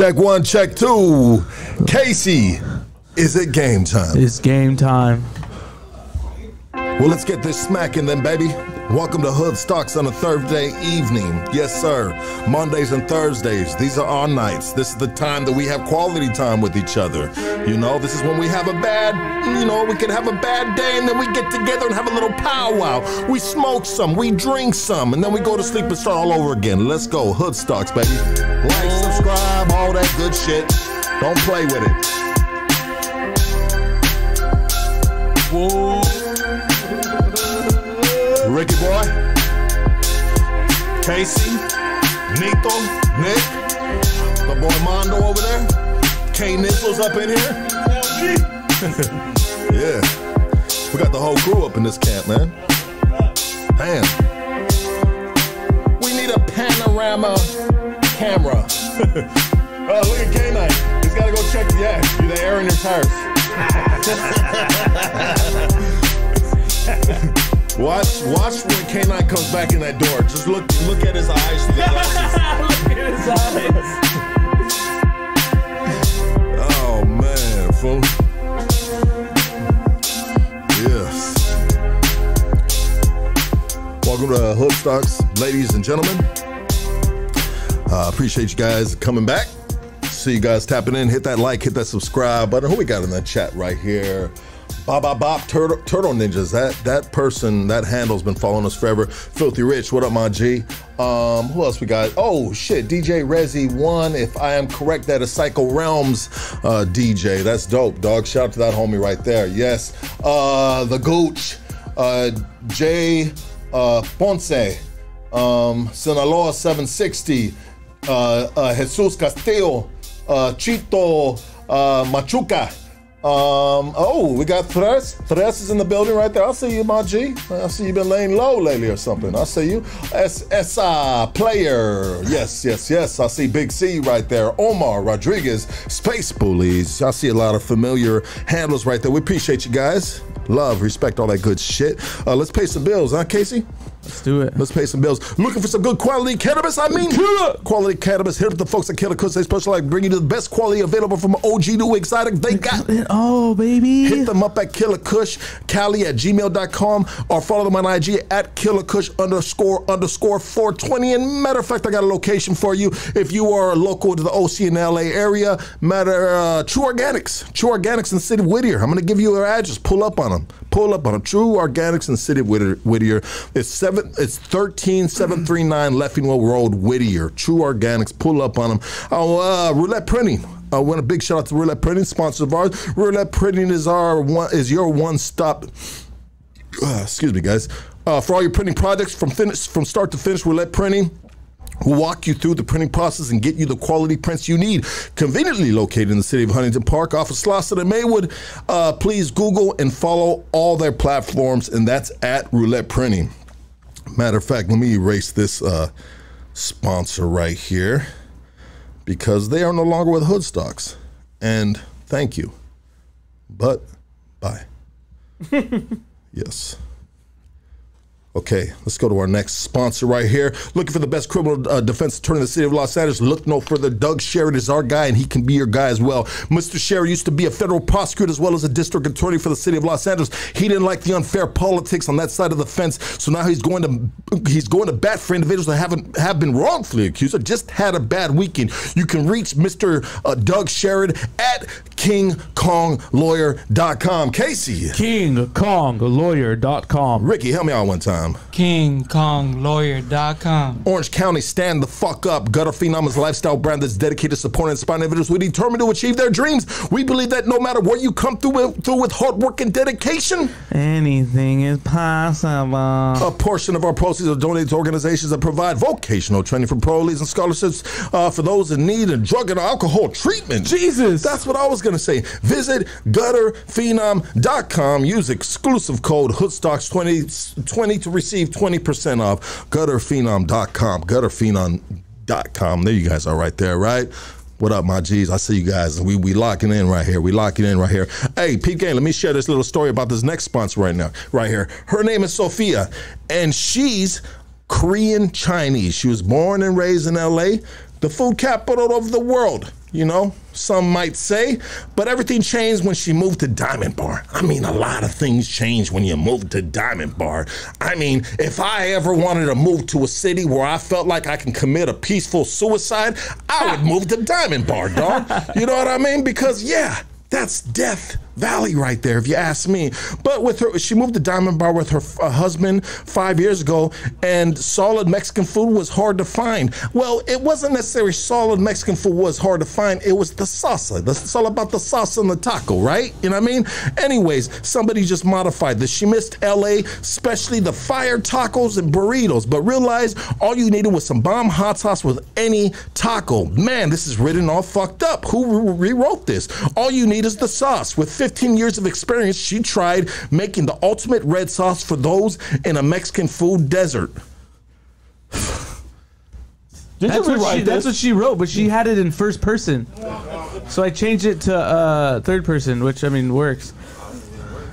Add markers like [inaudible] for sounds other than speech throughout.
Check one, check two. Casey, is it game time? It's game time. Well, let's get this smacking then, baby. Welcome to Hood Stocks on a Thursday evening. Yes, sir. Mondays and Thursdays. These are our nights. This is the time that we have quality time with each other. You know, this is when we have a bad, you know, we can have a bad day and then we get together and have a little powwow. We smoke some, we drink some, and then we go to sleep and start all over again. Let's go. Hood Stocks, baby. Like, subscribe, all that good shit. Don't play with it. Whoa. Ricky Boy, Casey, Nito, Nick, the boy Mondo over there, K Nichols up in here. [laughs] yeah, we got the whole crew up in this camp, man. Damn. We need a panorama camera. [laughs] oh, look at K9. He's got to go check the ass. You the air in your tires. [laughs] Watch, watch when K9 comes back in that door. Just look, [laughs] look at his eyes. Look at his eyes. oh man, fool. Yes. Welcome to Hood Stocks, ladies and gentlemen. Uh, appreciate you guys coming back. See you guys tapping in. Hit that like, hit that subscribe button. Who we got in the chat right here? Bob Bob Bob Turtle, Turtle Ninjas. That that person, that handle's been following us forever. Filthy Rich, what up, my G? Um, who else we got? Oh shit, DJ Rezi one. If I am correct, that is Psycho Realms uh, DJ. That's dope, dog. Shout out to that homie right there. Yes. Uh, the Gooch, uh, Jay uh, Ponce, um, Sinaloa 760, uh, uh, Jesus Castillo, uh, Chito uh, Machuca. Um, oh, we got Tres. Tres is in the building right there. I see you, my G. I see you've been laying low lately or something. I see you. SSI player. Yes, yes, yes. I see Big C right there. Omar Rodriguez, Space Bullies. I see a lot of familiar handles right there. We appreciate you guys. Love, respect, all that good shit. Uh, let's pay some bills, huh, Casey? Let's do it. Let's pay some bills. Looking for some good quality cannabis? I mean, quality cannabis. Hit up the folks at Killa Kush. They specialize in bringing you the best quality available from OG to exotic. They got it all, baby. Hit them up at Killa Kush, Cali at gmail.com, or follow them on IG at Killa Kush underscore underscore 420. And matter of fact, I got a location for you. If you are local to the OC and LA area, matter uh, True Organics, True Organics in City Whittier. I'm going to give you their address. Pull up on them. Pull up on them. True Organics in City Whittier. It's 7 seven. It's thirteen seven mm-hmm. three nine Leffingwell Road, Whittier. True Organics. Pull up on them. Oh, uh, roulette printing. I want a big shout out to Roulette Printing, sponsor of ours. Roulette Printing is our one is your one stop. Uh, excuse me, guys. Uh, for all your printing projects from finish from start to finish, Roulette Printing will walk you through the printing process and get you the quality prints you need. Conveniently located in the city of Huntington Park off of Slauson and Maywood. Uh, please Google and follow all their platforms, and that's at Roulette Printing. Matter of fact, let me erase this uh, sponsor right here because they are no longer with Hoodstocks. And thank you. But bye. [laughs] yes. Okay, let's go to our next sponsor right here. Looking for the best criminal uh, defense attorney in the city of Los Angeles? Look no further. Doug Sherrod is our guy, and he can be your guy as well. Mr. Sherrod used to be a federal prosecutor as well as a district attorney for the city of Los Angeles. He didn't like the unfair politics on that side of the fence, so now he's going to he's going to bat for individuals that haven't have been wrongfully accused or just had a bad weekend. You can reach Mr. Uh, Doug Sherrod at KingKongLawyer.com. Casey, KingKongLawyer.com. Ricky, help me out one time. KingKongLawyer.com. Orange County, stand the fuck up. Gutter Phenom is a lifestyle brand that's dedicated to supporting and inspiring individuals who are determined to achieve their dreams. We believe that no matter what you come through with, through with hard work and dedication, Anything is possible. a portion of our proceeds are donated to organizations that provide vocational training for parolees and scholarships uh, for those in need of drug and alcohol treatment. Jesus. That's what I was going to say. Visit gutterphenom.com. Use exclusive code HoodStocks20 20 to receive 20% off. Gutterphenom.com. Gutterphenom.com. There you guys are right there, right? What up, my G's? I see you guys. We we locking in right here. We locking in right here. Hey, Pete Gang, let me share this little story about this next sponsor right now, right here. Her name is Sophia, and she's Korean Chinese. She was born and raised in LA. The food capital of the world. You know, some might say, but everything changed when she moved to Diamond Bar. I mean, a lot of things change when you move to Diamond Bar. I mean, if I ever wanted to move to a city where I felt like I can commit a peaceful suicide, I would move to Diamond Bar, dog. [laughs] You know what I mean? Because, yeah, that's death valley right there, if you ask me. But with her, she moved to Diamond Bar with her uh, husband five years ago, and solid Mexican food was hard to find. Well, it wasn't necessarily solid Mexican food was hard to find. It was the salsa. It's all about the salsa and the taco, right? You know what I mean? Anyways, somebody just modified this. She missed LA, especially the fire tacos and burritos, but realized all you needed was some bomb hot sauce with any taco. Man, this is written all fucked up. Who rewrote this? All you need is the sauce with 50 15 years of experience, she tried making the ultimate red sauce for those in a Mexican food desert. Did that's, what she, that's what she wrote, but she had it in first person. So I changed it to uh, third person, which I mean works.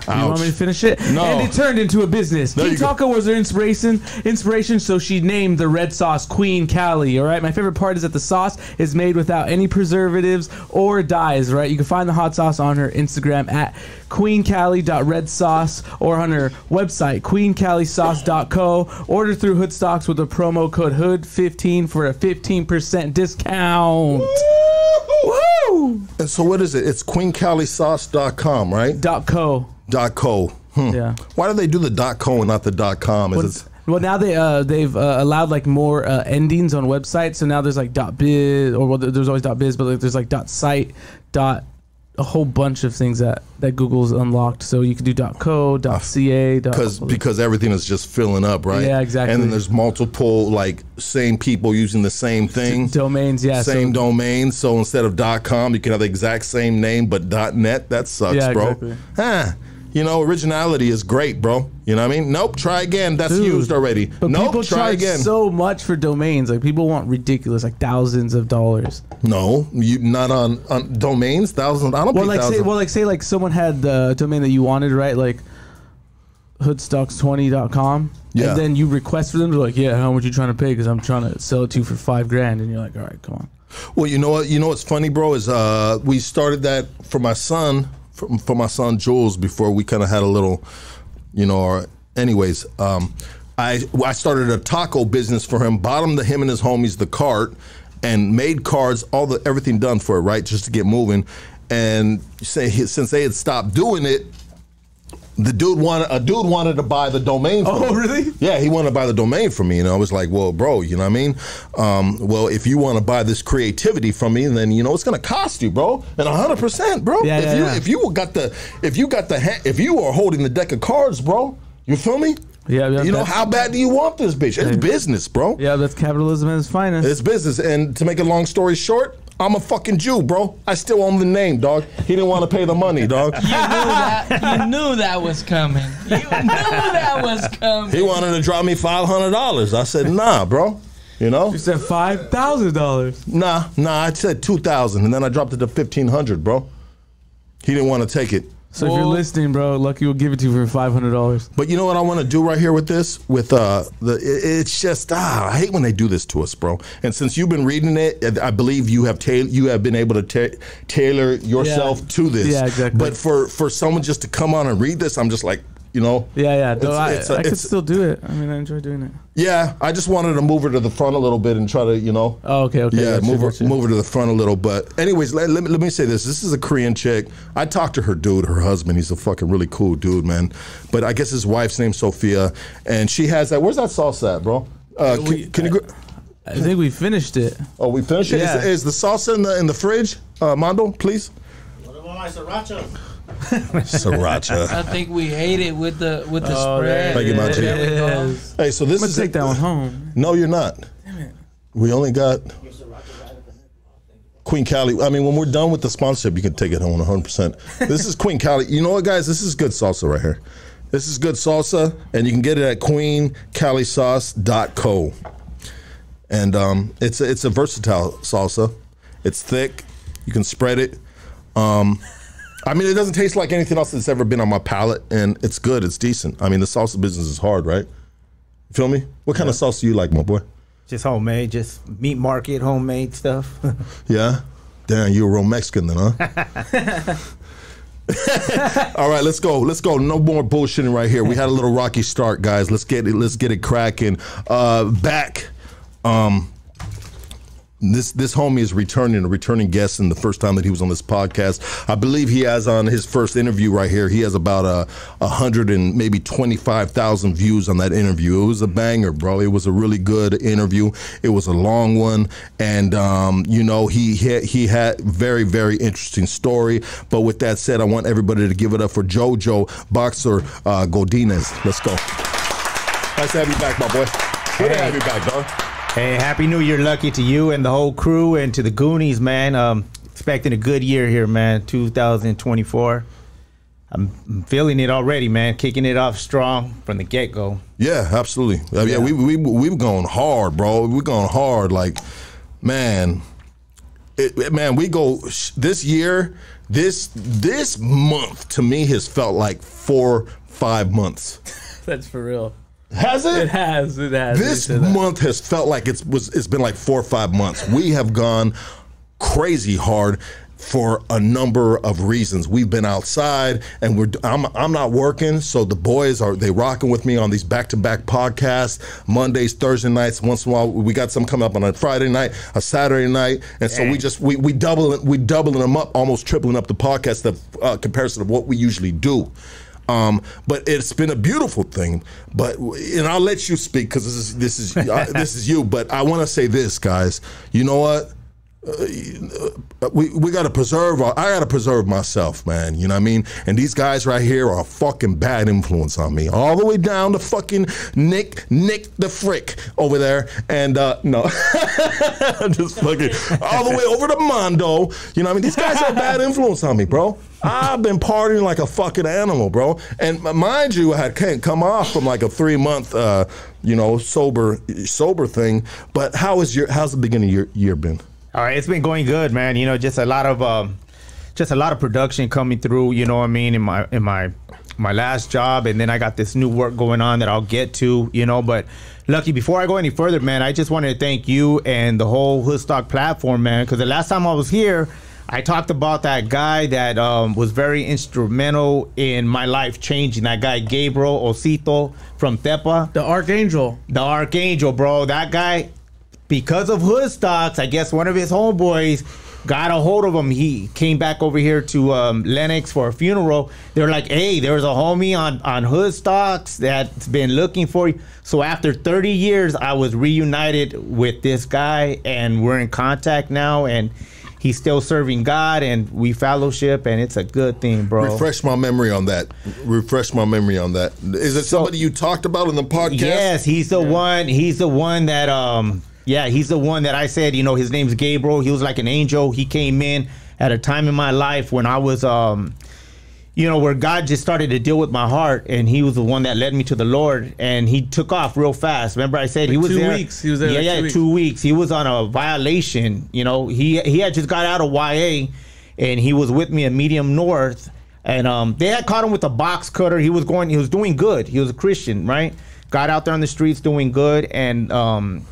Ouch. You want me to finish it? No. And it turned into a business. There King Taco was her inspiration. Inspiration, so she named the red sauce Queen Cali. All right. My favorite part is that the sauce is made without any preservatives or dyes. Right. You can find the hot sauce on her Instagram at queencali.redsauce or on her website queencalisauce.co. Order through Hoodstocks with the promo code Hood15 for a 15% discount. Woo! And so what is it? It's queencalisauce.com, right? Dot .co. Dot co. Hmm. Yeah. Why do they do the dot co and not the dot com? Is well, well, now they uh, they've uh, allowed like more uh, endings on websites. So now there's like dot biz or well, there's always dot biz, but like, there's like dot site, dot a whole bunch of things that that Google's unlocked. So you can do .co, uh, .ca, because because everything is just filling up, right? Yeah, exactly. And then there's multiple like same people using the same thing, domains, yeah, same so, domain. So instead of .com, you can have the exact same name but .net. That sucks, yeah, bro. Exactly. Huh. You know, originality is great, bro. You know what I mean? Nope, try again. That's Dude, used already. But nope, people try again. so much for domains. Like people want ridiculous, like thousands of dollars. No, you not on, on domains. Thousands. I don't. Well, like say, well, like say, like someone had the domain that you wanted, right? Like hoodstocks20.com. Yeah. And then you request for them. They're like, yeah, how much you trying to pay? Because I'm trying to sell it to you for five grand. And you're like, all right, come on. Well, you know what? You know what's funny, bro? Is uh, we started that for my son for, for my son Jules before we kind of had a little, you know. Or anyways, um, I I started a taco business for him, him the him and his homies the cart, and made cards, all the everything done for it, right, just to get moving. And say since they had stopped doing it, the dude wanted a dude wanted to buy the domain. Oh, me. really? Yeah, he wanted to buy the domain from me, and I was like, "Well, bro, you know what I mean? Um, well, if you want to buy this creativity from me, then you know it's going to cost you, bro, and hundred percent, bro. Yeah, if yeah, you yeah. if you got the if you got the ha- if you are holding the deck of cards, bro, you feel me? Yeah, yeah you know how bad do you want this bitch? It's business, bro. Yeah, that's capitalism at its finest. It's business, and to make a long story short, I'm a fucking Jew, bro. I still own the name, dog. He didn't want to pay the money, dog. You knew that. You knew that was coming. You knew that was coming. He wanted to drop me five hundred dollars. I said, nah, bro. You know? You said five thousand dollars. Nah, nah. I said two thousand, and then I dropped it to fifteen hundred, bro. He didn't want to take it. So if you're listening, bro, Lucky will give it to you for five hundred dollars. But you know what I want to do right here with this? With uh, the it, it's just ah, I hate when they do this to us, bro. And since you've been reading it, I believe you have ta- you have been able to ta- tailor yourself Yeah. to this. Yeah, exactly. But for for someone just to come on and read this, I'm just like, you know. Yeah, yeah. No, I, it's a- I could still do it. I mean, I enjoy doing it. Yeah, I just wanted to move her to the front a little bit and try to, you know. Oh, okay, okay. Yeah, gotcha, move her, gotcha. move her to the front a little. But anyways, let, let, me, let me say this: this is a Korean chick. I talked to her dude, her husband. He's a fucking really cool dude, man. But I guess his wife's name's Sophia, and she has that. Where's that sauce at, bro? Uh, We- can, can you? gr- I think we finished it. Oh, we finished it. Is, is the salsa in the in the fridge, uh, Mondo? Please. What about my sriracha? [laughs] Sriracha. I think we ate it with the with the Oh, spread. Thank you, my Monty. it is. hey, so this I'm is gonna take that one home. No, you're not. We only got Queen Cali. I mean, when we're done with the sponsorship, you can take it home 100%. This is Queen Cali. You know what, guys? This is good salsa right here. This is good salsa, and you can get it at queencalisauce.co. And um, it's a, it's a versatile salsa. It's thick. You can spread it. Um, I mean, it doesn't taste like anything else that's ever been on my palate, and it's good. It's decent. I mean, the salsa business is hard, right? You feel me? What kind of salsa you like, my boy? Just homemade, just meat market, homemade stuff. [laughs] Yeah. Damn, you're a real Mexican then, huh? [laughs] [laughs] All right, let's go. Let's go. No more bullshitting right here. We had a little rocky start, guys. Let's get it. Let's get it cracking. Uh, back. Um, this this homie is returning, a returning guest, and the first time that he was on this podcast. I believe he has on his first interview right here. He has about a, a hundred and maybe twenty five thousand views on that interview. It was a banger, bro. It was a really good interview. It was a long one, and um, you know he, he he had very very interesting story. But with that said, I want everybody to give it up for JoJo Boxer uh, Godinez. Let's go. Nice to have you back, my boy. Good to have you back, dog. Hey, happy New Year, Lucky, to you and the whole crew, and to the Goonies, man. Um, expecting a good year here, man. 2024. I'm I'm feeling it already, man. Kicking it off strong from the get go. Yeah, absolutely. Uh, yeah, we we we've gone hard, bro. We've gone hard. Like, man, it, it- man, we go this year. This this month to me has felt like four five months. [laughs] That's for real. Has it? It has. It has. This They month has felt like it's was it's been like four or five months. We have gone crazy hard for a number of reasons. We've been outside and we're I'm I'm not working, so the boys are they rocking with me on these back-to-back podcasts, Mondays, Thursday nights, once in a while we got some coming up on a Friday night, a Saturday night, and so we just we we doubling we doubling them up, almost tripling up the podcast the uh, comparison of what we usually do. Um, but it's been a beautiful thing. But and I'll let you speak because this is this is [laughs] uh, this is you. But I want to say this, guys. You know what? Uh, we we got to preserve. Our, I got to preserve myself, man. You know what I mean? And these guys right here are a fucking bad influence on me, all the way down to fucking Nick Nick the Frick over there. And uh, no, [laughs] just fucking all the way over to Mondo. You know what I mean? These guys are a bad influence on me, bro. I've been partying like a fucking animal, bro. And mind you, I can't come off from like a three month, uh, you know, sober sober thing. But how is your how's the beginning of your year been? All right, it's been going good, man. You know, just a lot of um, just a lot of production coming through. You know what I mean in my in my my last job, and then I got this new work going on that I'll get to. You know, but lucky before I go any further, man, I just wanted to thank you and the whole Hoodstock platform, man, because the last time I was here. I talked about that guy that um, was very instrumental in my life changing. That guy Gabriel Osito from Tepa The Archangel. the Archangel, bro. That guy, because of hood stocks, I guess one of his homeboys got a hold of him. He came back over here to um, Lennox for a funeral. They're like, hey, there's a homie on, on hood stocks that's been looking for you. So after 30 years, I was reunited with this guy, and we're in contact now, and he's still serving God, and we fellowship, and it's a good thing, bro. Refresh my memory on that. Refresh my memory on that. Is it somebody you talked about in the podcast? Yes, he's the one. He's the one that um yeah, he's the one that I said, you know, his name's Gabriel. He was like an angel. He came in at a time in my life when I was um you know, where God just started to deal with my heart, and He was the one that led me to the Lord, and He took off real fast. Remember, I said he Like was two there. weeks. He was there Yeah, like yeah, two weeks. two weeks. He was on a violation. You know, he he had just got out of YA, and he was with me at Medium North, and um, they had caught him with a box cutter. He was going. He was doing good. He was a Christian, right? Got out there on the streets doing good, and um,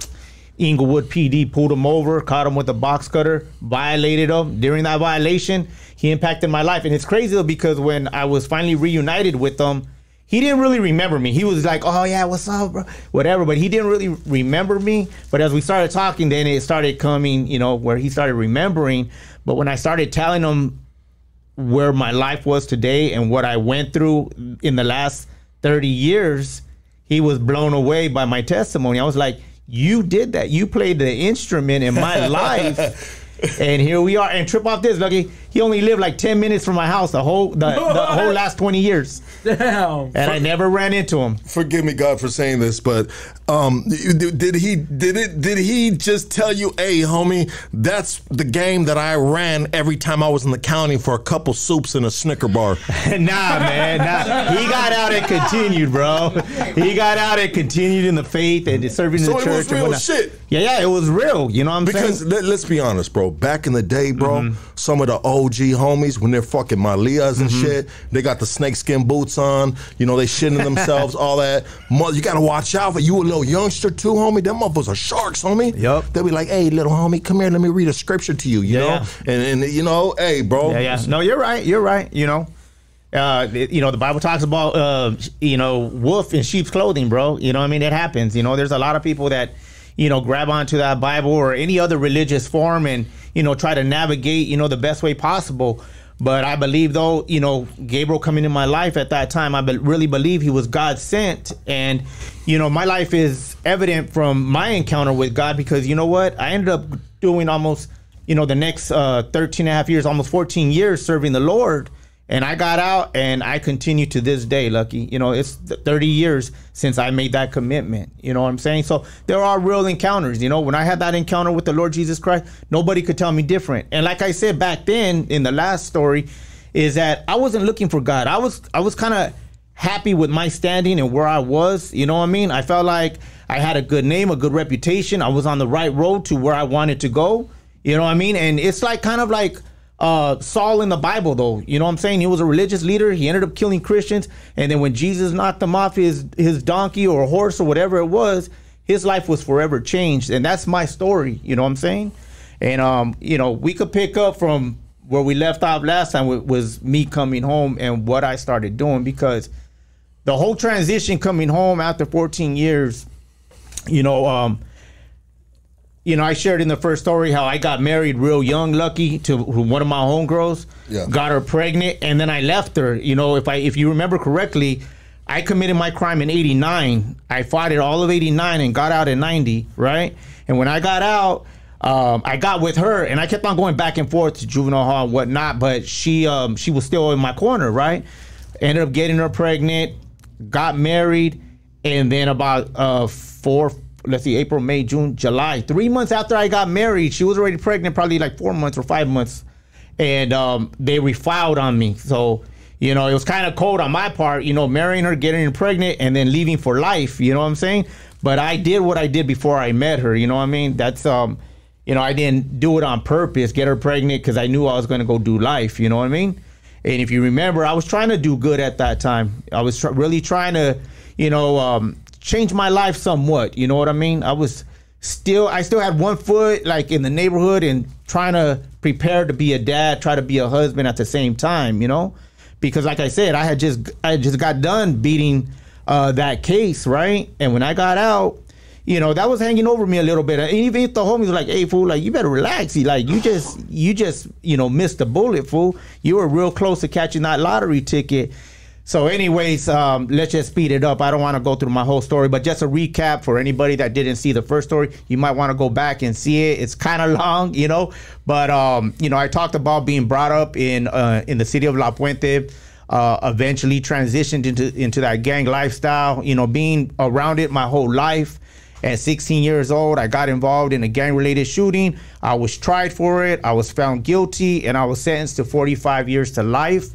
Inglewood PD pulled him over, caught him with a box cutter, violated him. During that violation, he impacted my life. And it's crazy though, because when I was finally reunited with him, he didn't really remember me. He was like, "Oh yeah, what's up, bro?" Whatever, but he didn't really remember me. But as we started talking, then it started coming, you know, where he started remembering. But when I started telling him where my life was today and what I went through in the last 30 years, he was blown away by my testimony. I was like, You did that. You played the instrument in my [laughs] life. And here we are. And trip off this, Lucky. He only lived like 10 minutes from my house the whole the, the [laughs] whole last 20 years. Damn. And I never ran into him. Forgive me, God, for saying this, but um, did did he did it did he just tell you, "Hey, homie, that's the game that I ran every time I was in the county for a couple soups and a Snicker bar." [laughs] nah, man. Nah. He got out and continued, bro. He got out and continued in the faith and serving in So the it church. was and real whatnot. shit. Yeah, yeah, it was real. You know what I'm Because saying? Because let, us be honest, bro. Back in the day, bro, Mm-hmm. some of the OG homies when they're fucking Malias and Mm-hmm. shit. They got the snakeskin boots on. You know, they shitting [laughs] themselves, all that. Mo- You gotta watch out for you a little youngster too, homie. Them motherfuckers are sharks, homie. Yup. They'll be like, hey, little homie, come here, let me read a scripture to you, you Yeah, know? yeah. And, and, you know, hey, bro. Yeah, yeah. No, you're right. You're right. You know, uh, you know, the Bible talks about, uh, you know, wolf in sheep's clothing, bro. You know, what I mean, it happens. You know, there's a lot of people that, you know, grab onto that Bible or any other religious form and, you know, try to navigate, you know, the best way possible. But I believe, though, you know, Gabriel coming in my life at that time, I be- really believe he was God sent. And, you know, my life is evident from my encounter with God because, you know what? I ended up doing almost you know, the next uh, 13 and a half years, almost 14 years serving the Lord. And I got out and I continue to this day, Lucky. You know, it's 30 years since I made that commitment. You know what I'm saying? So there are real encounters. You know, when I had that encounter with the Lord Jesus Christ, nobody could tell me different. And like I said back then in the last story, is that I wasn't looking for God. I was I was kind of happy with my standing and where I was. You know what I mean? I felt like I had a good name, a good reputation. I was on the right road to where I wanted to go. You know what I mean? And it's like kind of like uh, Saul in the Bible, though. You know what I'm saying? He was a religious leader. He ended up killing Christians, and then when Jesus knocked him off his his donkey or horse or whatever it was, his life was forever changed. And that's my story. You know what I'm saying? And um, you know, we could pick up from where we left off last time wa- was me coming home and what I started doing because the whole transition coming home after 14 years, you know, um, you know, I shared in the first story how I got married real young, lucky to one of my homegirls. Yeah. Got her pregnant, and then I left her. You know, if I if you remember correctly, I committed my crime in '89. I fought it all of '89 and got out in '90, right? And when I got out, um, I got with her, and I kept on going back and forth to juvenile hall and whatnot. But she um, she was still in my corner, right? Ended up getting her pregnant, got married, and then about uh, four let's see, April, May, June, July. Three months after I got married, she was already pregnant, probably like four months or five months. And um, they refiled on me. So, you know, it was kind of cold on my part, you know, marrying her, getting her pregnant, and then leaving for life. You know what I'm saying? But I did what I did before I met her. You know what I mean? That's, um, you know, I didn't do it on purpose, get her pregnant because I knew I was going to go do life. You know what I mean? And if you remember, I was trying to do good at that time. I was tr- really trying to, you know, um, change my life somewhat. You know what I mean? I was still, I still had one foot like in the neighborhood and trying to prepare to be a dad, try to be a husband at the same time. You know, because like I said, I had just, I had just got done beating uh, that case, right? And when I got out, you know, that was hanging over me a little bit. And even if the homies were like, hey, fool, like, you better relax. He like, you just, you just, you know, missed the bullet, fool. You were real close to catching that lottery ticket. So, anyways, um, let's just speed it up. I don't want to go through my whole story, but just a recap for anybody that didn't see the first story, you might want to go back and see it. It's kind of [laughs] long, you know, but um, you know, I talked about being brought up in uh, in the city of La Puente. Uh, eventually transitioned into into that gang lifestyle. You know, being around it my whole life. At 16 years old, I got involved in a gang related shooting. I was tried for it. I was found guilty and I was sentenced to 45 years to life.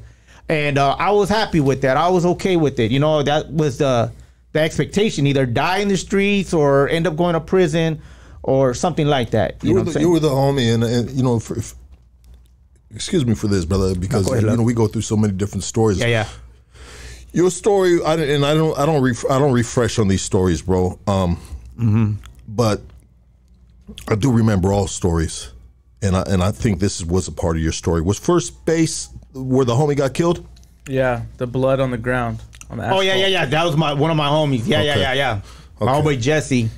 And uh, I was happy with that. I was okay with it. You know, that was the, the expectation either die in the streets or end up going to prison or something like that. You, You, were the, you were the homie, and, and you know, for, if, excuse me for this, brother, because go ahead, you know we go through so many different stories. yeah, yeah. Your story, I, and I don't, I don't, ref, I don't refresh on these stories, bro. Um, Mm-hmm. but I do remember all stories, and I and I think this was a part of your story. Was first base where the homie got killed? Yeah, the blood on the ground. On the Oh yeah, yeah, yeah. That was my one of my homies. Yeah, yeah, Okay. yeah, yeah. My Okay. homeboy Jesse.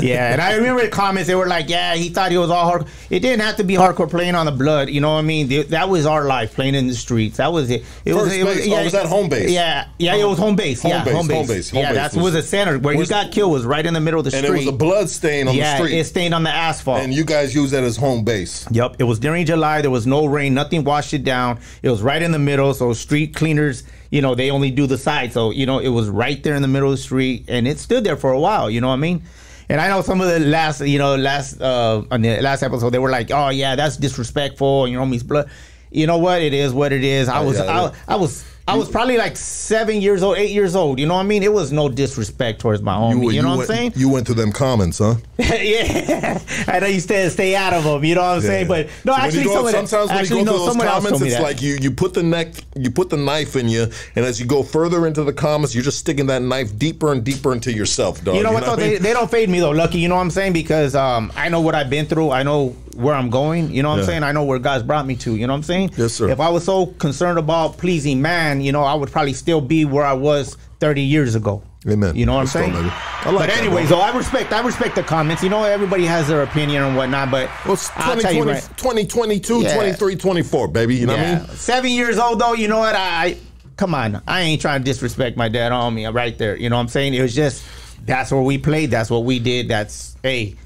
Yeah, and I remember the comments. They were like, "Yeah, he thought he was all hard. It didn't have to be hardcore playing on the blood. You know what I mean? Th- That was our life playing in the streets. That was it. It was. First It was, base. Oh, was that home base? Yeah, yeah. It was home base. Home yeah, base, home base. home base, home yeah, base that was- was, the center where he was- got killed. Was right in the middle of the And street. it was a blood stain on yeah, the street, it stained on the asphalt. and you guys used that as home base. Yep, it was during July. There was no rain. Nothing washed it down. It was right in the middle. So street cleaners, you know, they only do the side. So you know, it was right there in the middle of the street, and it stood there for a while. You know what I mean? And I know some of the last, you know, last uh on the last episode, they were like, "Oh yeah, that's disrespectful," and your homie's blood. You know what? It is what it is. I was, yeah, I, I was I was probably like seven years old, eight years old. You know what I mean? It was no disrespect towards my homie. You, know what went, I'm saying? You went to them comments, huh? [laughs] yeah, I know you stay stay out of them. You know what I'm saying? But no, So actually, you go, some of that- sometimes when actually, you go no, those comments, it's that. like you you put the neck, you put the knife in you, and as you go further into the comments, you're just sticking that knife deeper and deeper into yourself, dog. You know what though? I They, mean? they don't fade me though, Lucky. You know what I'm saying? Because um, I know what I've been through. I know where I'm going. You know what Yeah. I'm saying? I know where God's brought me to. You know what I'm saying? Yes, sir. If I was so concerned about pleasing man, you know, I would probably still be where I was 30 years ago. Amen. You know what I'm saying? like but anyways, though, I respect I respect the comments. You know, everybody has their opinion and whatnot. But Well, tell you right. 2022, Yeah. 23, 24, baby. You know what I mean? Seven years old though, you know what? I, I come on. I ain't trying to disrespect my dad on me right there. You know what I'm saying? It was just that's where we played. That's what we did. That's hey.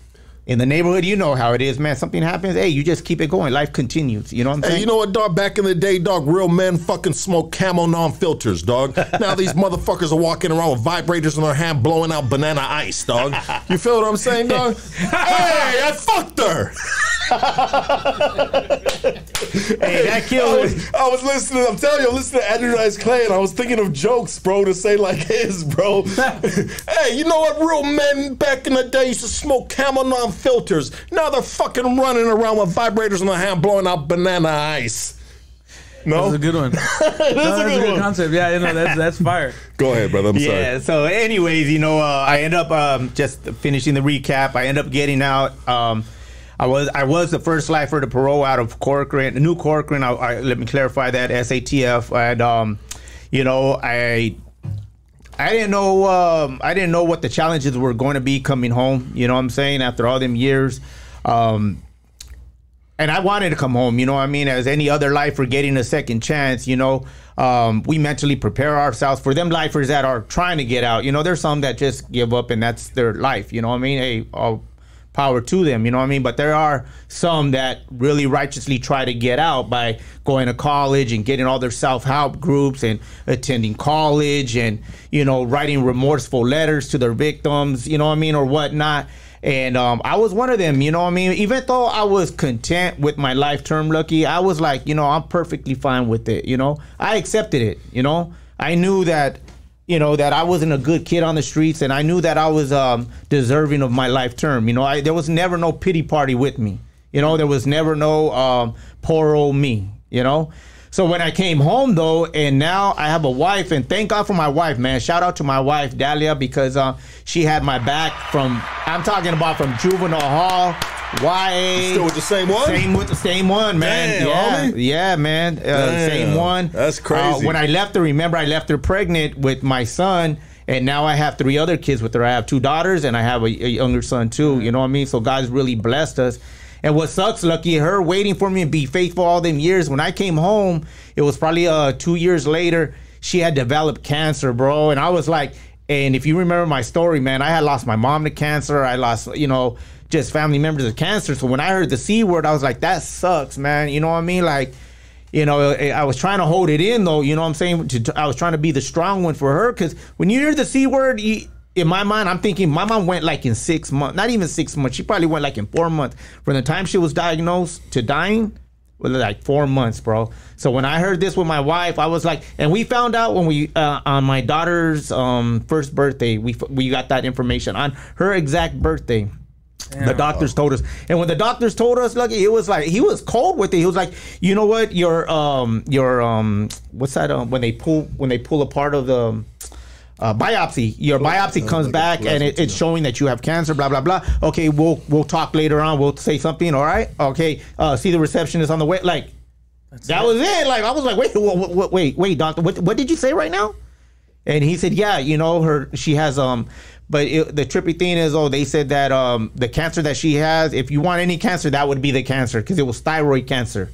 In the neighborhood, you know how it is, man. Something happens, hey, you just keep it going. Life continues. You know what I'm saying? Hey, you know what, dog? Back in the day, dog, real men fucking smoke Camel non filters, dog. [laughs] Now these motherfuckers are walking around with vibrators in their hand, blowing out banana ice, dog. You feel what I'm saying, dog? [laughs] hey, I fucked her. [laughs] hey, that I kills. was, I was listening. I'm telling you, I'm listening to Dice Clay, and I was thinking of jokes, bro, to say like his, bro. [laughs] hey, you know what? Real men back in the day used to smoke Camel non filters. Now they're fucking running around with vibrators in their hand, blowing out banana ice. No, That's a good one. no, [laughs] that's a a good good one. concept. Yeah, you know, that's that's fire. go ahead, brother. I'm Yeah. sorry. So, anyways, you know, uh, I end up um, just finishing the recap. I end up getting out. Um, I was I was the first lifer to parole out of Corcoran, New Corcoran. I, I, let me clarify that SATF, and um, you know, I I didn't know um, I didn't know what the challenges were going to be coming home. You know what I'm saying? After all them years. Um, and I wanted to come home, you know what I mean? As any other lifer getting a second chance, you know, um, we mentally prepare ourselves for them lifers that are trying to get out. You know, there's some that just give up and that's their life, you know what I mean? Hey, all power to them, you know what I mean? But there are some that really righteously try to get out by going to college and getting all their self-help groups and attending college and, you know, writing remorseful letters to their victims, you know what I mean, or whatnot. And um, I was one of them, you know what I mean? Even though I was content with my life term lucky, I was like, you know, I'm perfectly fine with it, you know? I accepted it, you know? I knew that, you know, that I wasn't a good kid on the streets and I knew that I was um, deserving of my life term. You know, I, there was never no pity party with me. You know, there was never no um, poor old me, you know? So when I came home though, and now I have a wife, and thank God for my wife, man. Shout out to my wife Dahlia because uh, she had my back from. I'm talking about from juvenile hall, YA. Still with the same one? Same with the same one, man. Damn, yeah, homie. yeah, man. Uh, same one. that's Uh, crazy. when I left her, remember I left her pregnant with my son. And now I have three other kids with her. I have two daughters and I have a, a younger son too. You know what I mean? So God's really blessed us. And what sucks, Lucky, her waiting for me and be faithful all them years. When I came home, it was probably uh, two years later. She had developed cancer, bro. And I was like, and if you remember my story, man, I had lost my mom to cancer. I lost, you know, just family members of cancer. So when I heard the C word, I was like, that sucks, man. You know what I mean? Like, you know, I was trying to hold it in though. You know what I'm saying? I was trying to be the strong one for her because when you hear the c word, in my mind, I'm thinking my mom went like in six months, not even six months. She probably went like in four months from the time she was diagnosed to dying. Was like four months, bro. So when I heard this with my wife, I was like, and we found out when we uh, on my daughter's um, first birthday, we we got that information on her exact birthday. The doctors told us, and when the doctors told us, like it was like he was cold with it. He was like, you know what, your um your um what's that um when they pull when they pull a part of the uh, biopsy, your biopsy comes like back and it, it's showing that you have cancer. Blah blah blah. Okay, we'll we'll talk later on. We'll say something. All right. Okay. Uh, see the receptionist on the way. Like that was it. Like I was like, wait, wait, wait, wait, wait doctor, what what did you say right now? And he said, yeah, you know, her she has um, but it, the trippy thing is, oh, they said that um, the cancer that she has, if you want any cancer, that would be the cancer because it was thyroid cancer.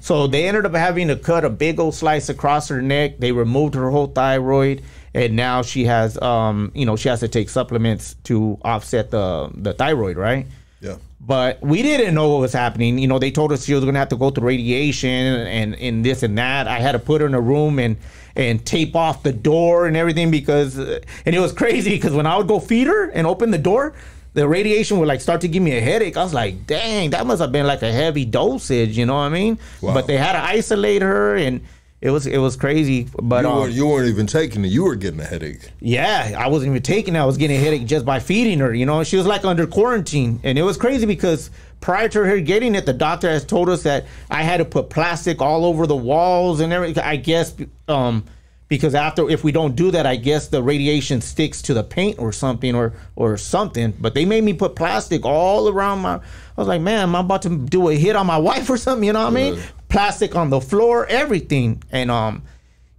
So they ended up having to cut a big old slice across her neck. They removed her whole thyroid, and now she has, um, you know, she has to take supplements to offset the the thyroid, right? Yeah. But we didn't know what was happening. You know, they told us she was going to have to go through radiation and, and and this and that. I had to put her in a room and and tape off the door and everything because uh, and it was crazy because when I would go feed her and open the door, the radiation would like start to give me a headache. I was like, dang, that must have been like a heavy dosage. You know what I mean? Wow. But they had to isolate her and. It was it was crazy, but You, um, weren't, you weren't even taking it. You were getting a headache. yeah, I wasn't even taking it. I was getting a headache just by feeding her. You know, she was like under quarantine, and it was crazy because prior to her getting it, the doctor has told us that I had to put plastic all over the walls and everything. I guess um, because after if we don't do that, I guess the radiation sticks to the paint or something or or something. But they made me put plastic all around my. I was like, man, I'm about to do a hit on my [laughs] wife or something. You know what I mean? Right. Plastic on the floor, everything, and um.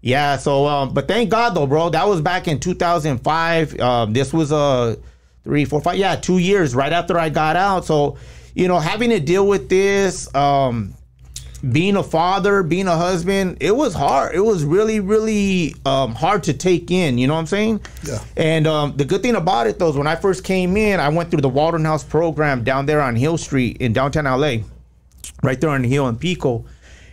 Yeah, so um, but thank God though, bro. That was back in 2005. Um, this was uh three, four, five, yeah, two years right after I got out. So, you know, having to deal with this, um, being a father, being a husband, it was hard. It was really, really um, hard to take in. You know what I'm saying? Yeah. And um, the good thing about it though is when I first came in, I went through the Walden House program down there on Hill Street in downtown LA right there on the hill in Pico.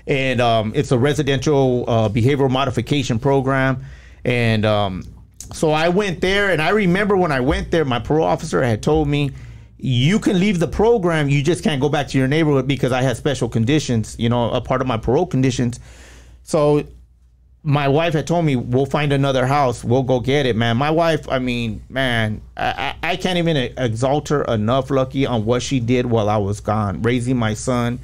And um, it's a residential uh, behavioral modification program. And um, so I went there, and I remember when I went there, my parole officer had told me, you can leave the program, you just can't go back to your neighborhood because I had special conditions, you know, a part of my parole conditions. So my wife had told me we'll find another house we'll go get it man my wife i mean man i, I I can't even exalt her enough lucky on what she did while i was gone raising my son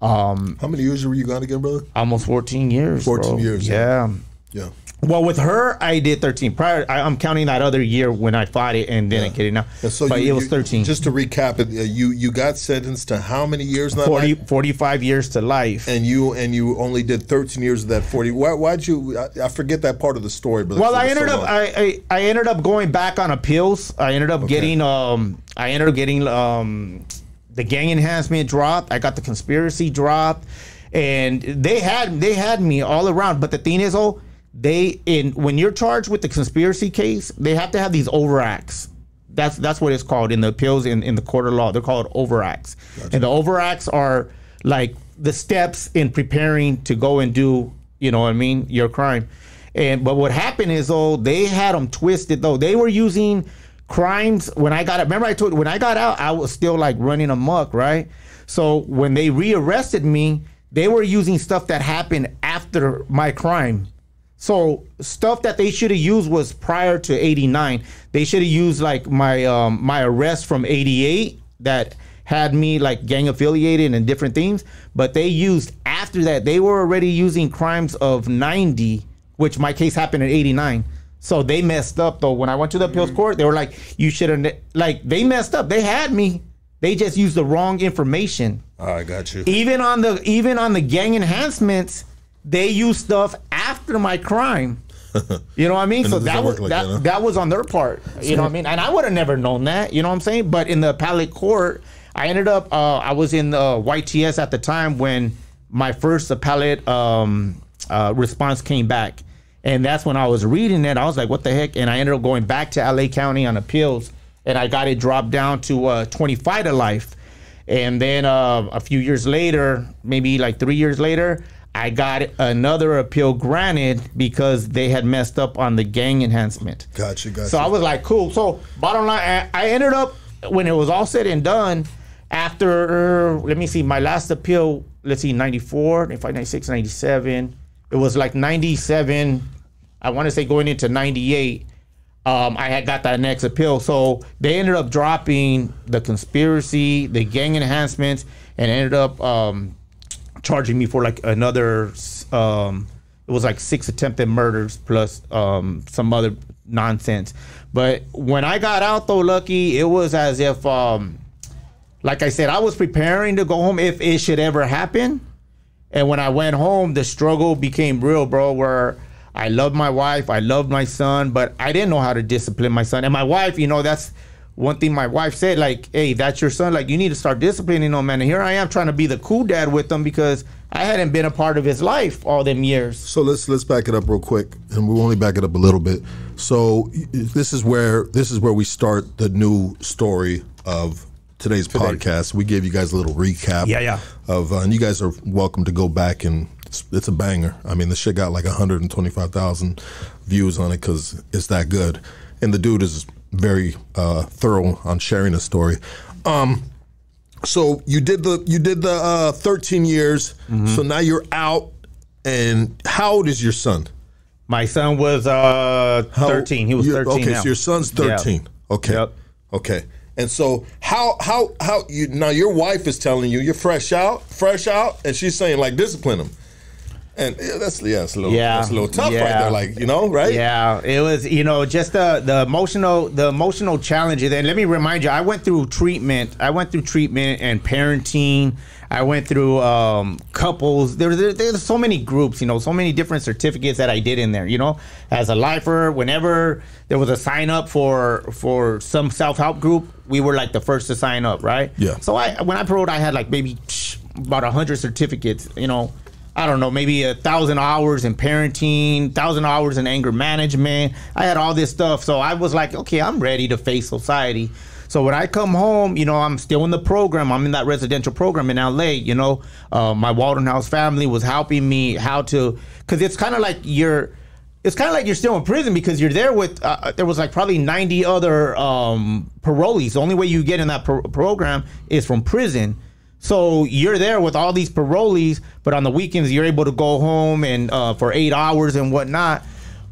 um How many years were you gone again, brother? almost 14 years 14 bro. years, yeah. yeah Yeah. Well with her i did 13 prior I, i'm counting that other year when i fought it and didn't get it now And so but you, it was 13 Just to recap it, uh, you you got sentenced to how many years? Not 40 45 years to life and you and you only did 13 years of that 40. Why, why'd you? I, I forget that part of the story, but Well, I ended up I, I I ended up going back on appeals. I ended up getting um I ended up getting um the gang enhancement dropped. I got the conspiracy dropped, and they had they had me all around. But the thing is, oh, they in when you're charged with the conspiracy case, they have to have these overt acts. That's that's what it's called in the appeals in, in the court of law. They're called overt acts, and the overt acts are like the steps in preparing to go and do you know what I mean your crime. And but what happened is oh they had them twisted though. They were using crimes when I got out. Remember I told you when I got out I was still like running amok, right? So when they rearrested me, they were using stuff that happened after my crime. So stuff that they should have used was prior to 89. They should have used like my um my arrest from 88 that had me like gang affiliated and different things, but they used after that. They were already using crimes of 90, which my case happened in 89. So they messed up though. When I went to the appeals court, they were like, "You should have like they messed up. They had me. They just used the wrong information." I got you. even on the even on the gang enhancements, they used stuff after my crime. [laughs] You know what I mean? So that was like that, that, that was on their part. You know what I mean? And I would have never known that. You know what I'm saying? But in the appellate court, I ended up uh, I was in the YTS at the time when my first appellate um, uh, response came back, and that's when I was reading it. I was like, "What the heck?" And I ended up going back to LA County on appeals, and I got it dropped down to uh, 25 to life. And then uh, a few years later, maybe like three years later, I got another appeal granted because they had messed up on the gang enhancement. Gotcha. Gotcha. So I was like, cool. So bottom line, I, ended up when it was all said and done. After let me see, my last appeal. Let's see, 94, 95, 96, 97. It was like 97. I want to say going into 98. Um, I had got that next appeal. So they ended up dropping the conspiracy, the gang enhancements, and ended up um, charging me for like another um it was like six attempted murders plus um some other nonsense. But when i got out though lucky it was as if um like i said i was preparing to go home if it should ever happen. And when i went home the struggle became real bro where i loved my wife i loved my son but i didn't know how to discipline my son. And my wife you know that's one thing my wife said, like, hey, that's your son. Like, you need to start disciplining him, man. And here I am trying to be the cool dad with him because I hadn't been a part of his life all them years. So let's let's back it up real quick, and we'll only back it up a little bit. So this is where this is where we start the new story of today's podcast. We gave you guys a little recap. Yeah, yeah. Of uh, and you guys are welcome to go back and it's, it's a banger. I mean, the shit got like 125,000 views on it because it's that good, and the dude is very uh, thorough on sharing the story. Um, so you did the you did the uh, 13 years. Mm-hmm. So now you're out And how old is your son? My son was uh How- 13. He was you- 13 Okay, now. so your son's Yeah. 13. Okay. Yep. Okay. And so how how how you now your wife is telling you you're fresh out, fresh out, and she's saying like discipline him. And yeah, that's yeah, it's a little Yeah. that's a little tough right there, like you know, right? Yeah, it was you know just the the emotional the emotional challenges. And let me remind you, I went through treatment. I went through treatment and parenting. I went through um, couples. There, there, there's so many groups, you know, so many different certificates that I did in there. You know, as a lifer, whenever there was a sign up for for some self help group, we were like the first to sign up, right? Yeah. So I when I paroled, I had like maybe about a hundred certificates. You know, I don't know, maybe a thousand hours in parenting, thousand hours in anger management. I had all this stuff, so I was like, okay, I'm ready to face society. So when I come home, you know, I'm still in the program. I'm in that residential program in LA. You know, uh, my Walden House family was helping me how to, because it's kind of like you're. It's kind of like you're still in prison because you're there with. Uh, there was like probably 90 other um, parolees. The only way you get in that pro- program is from prison. So you're there with all these parolees, but on the weekends you're able to go home and uh, for eight hours and whatnot.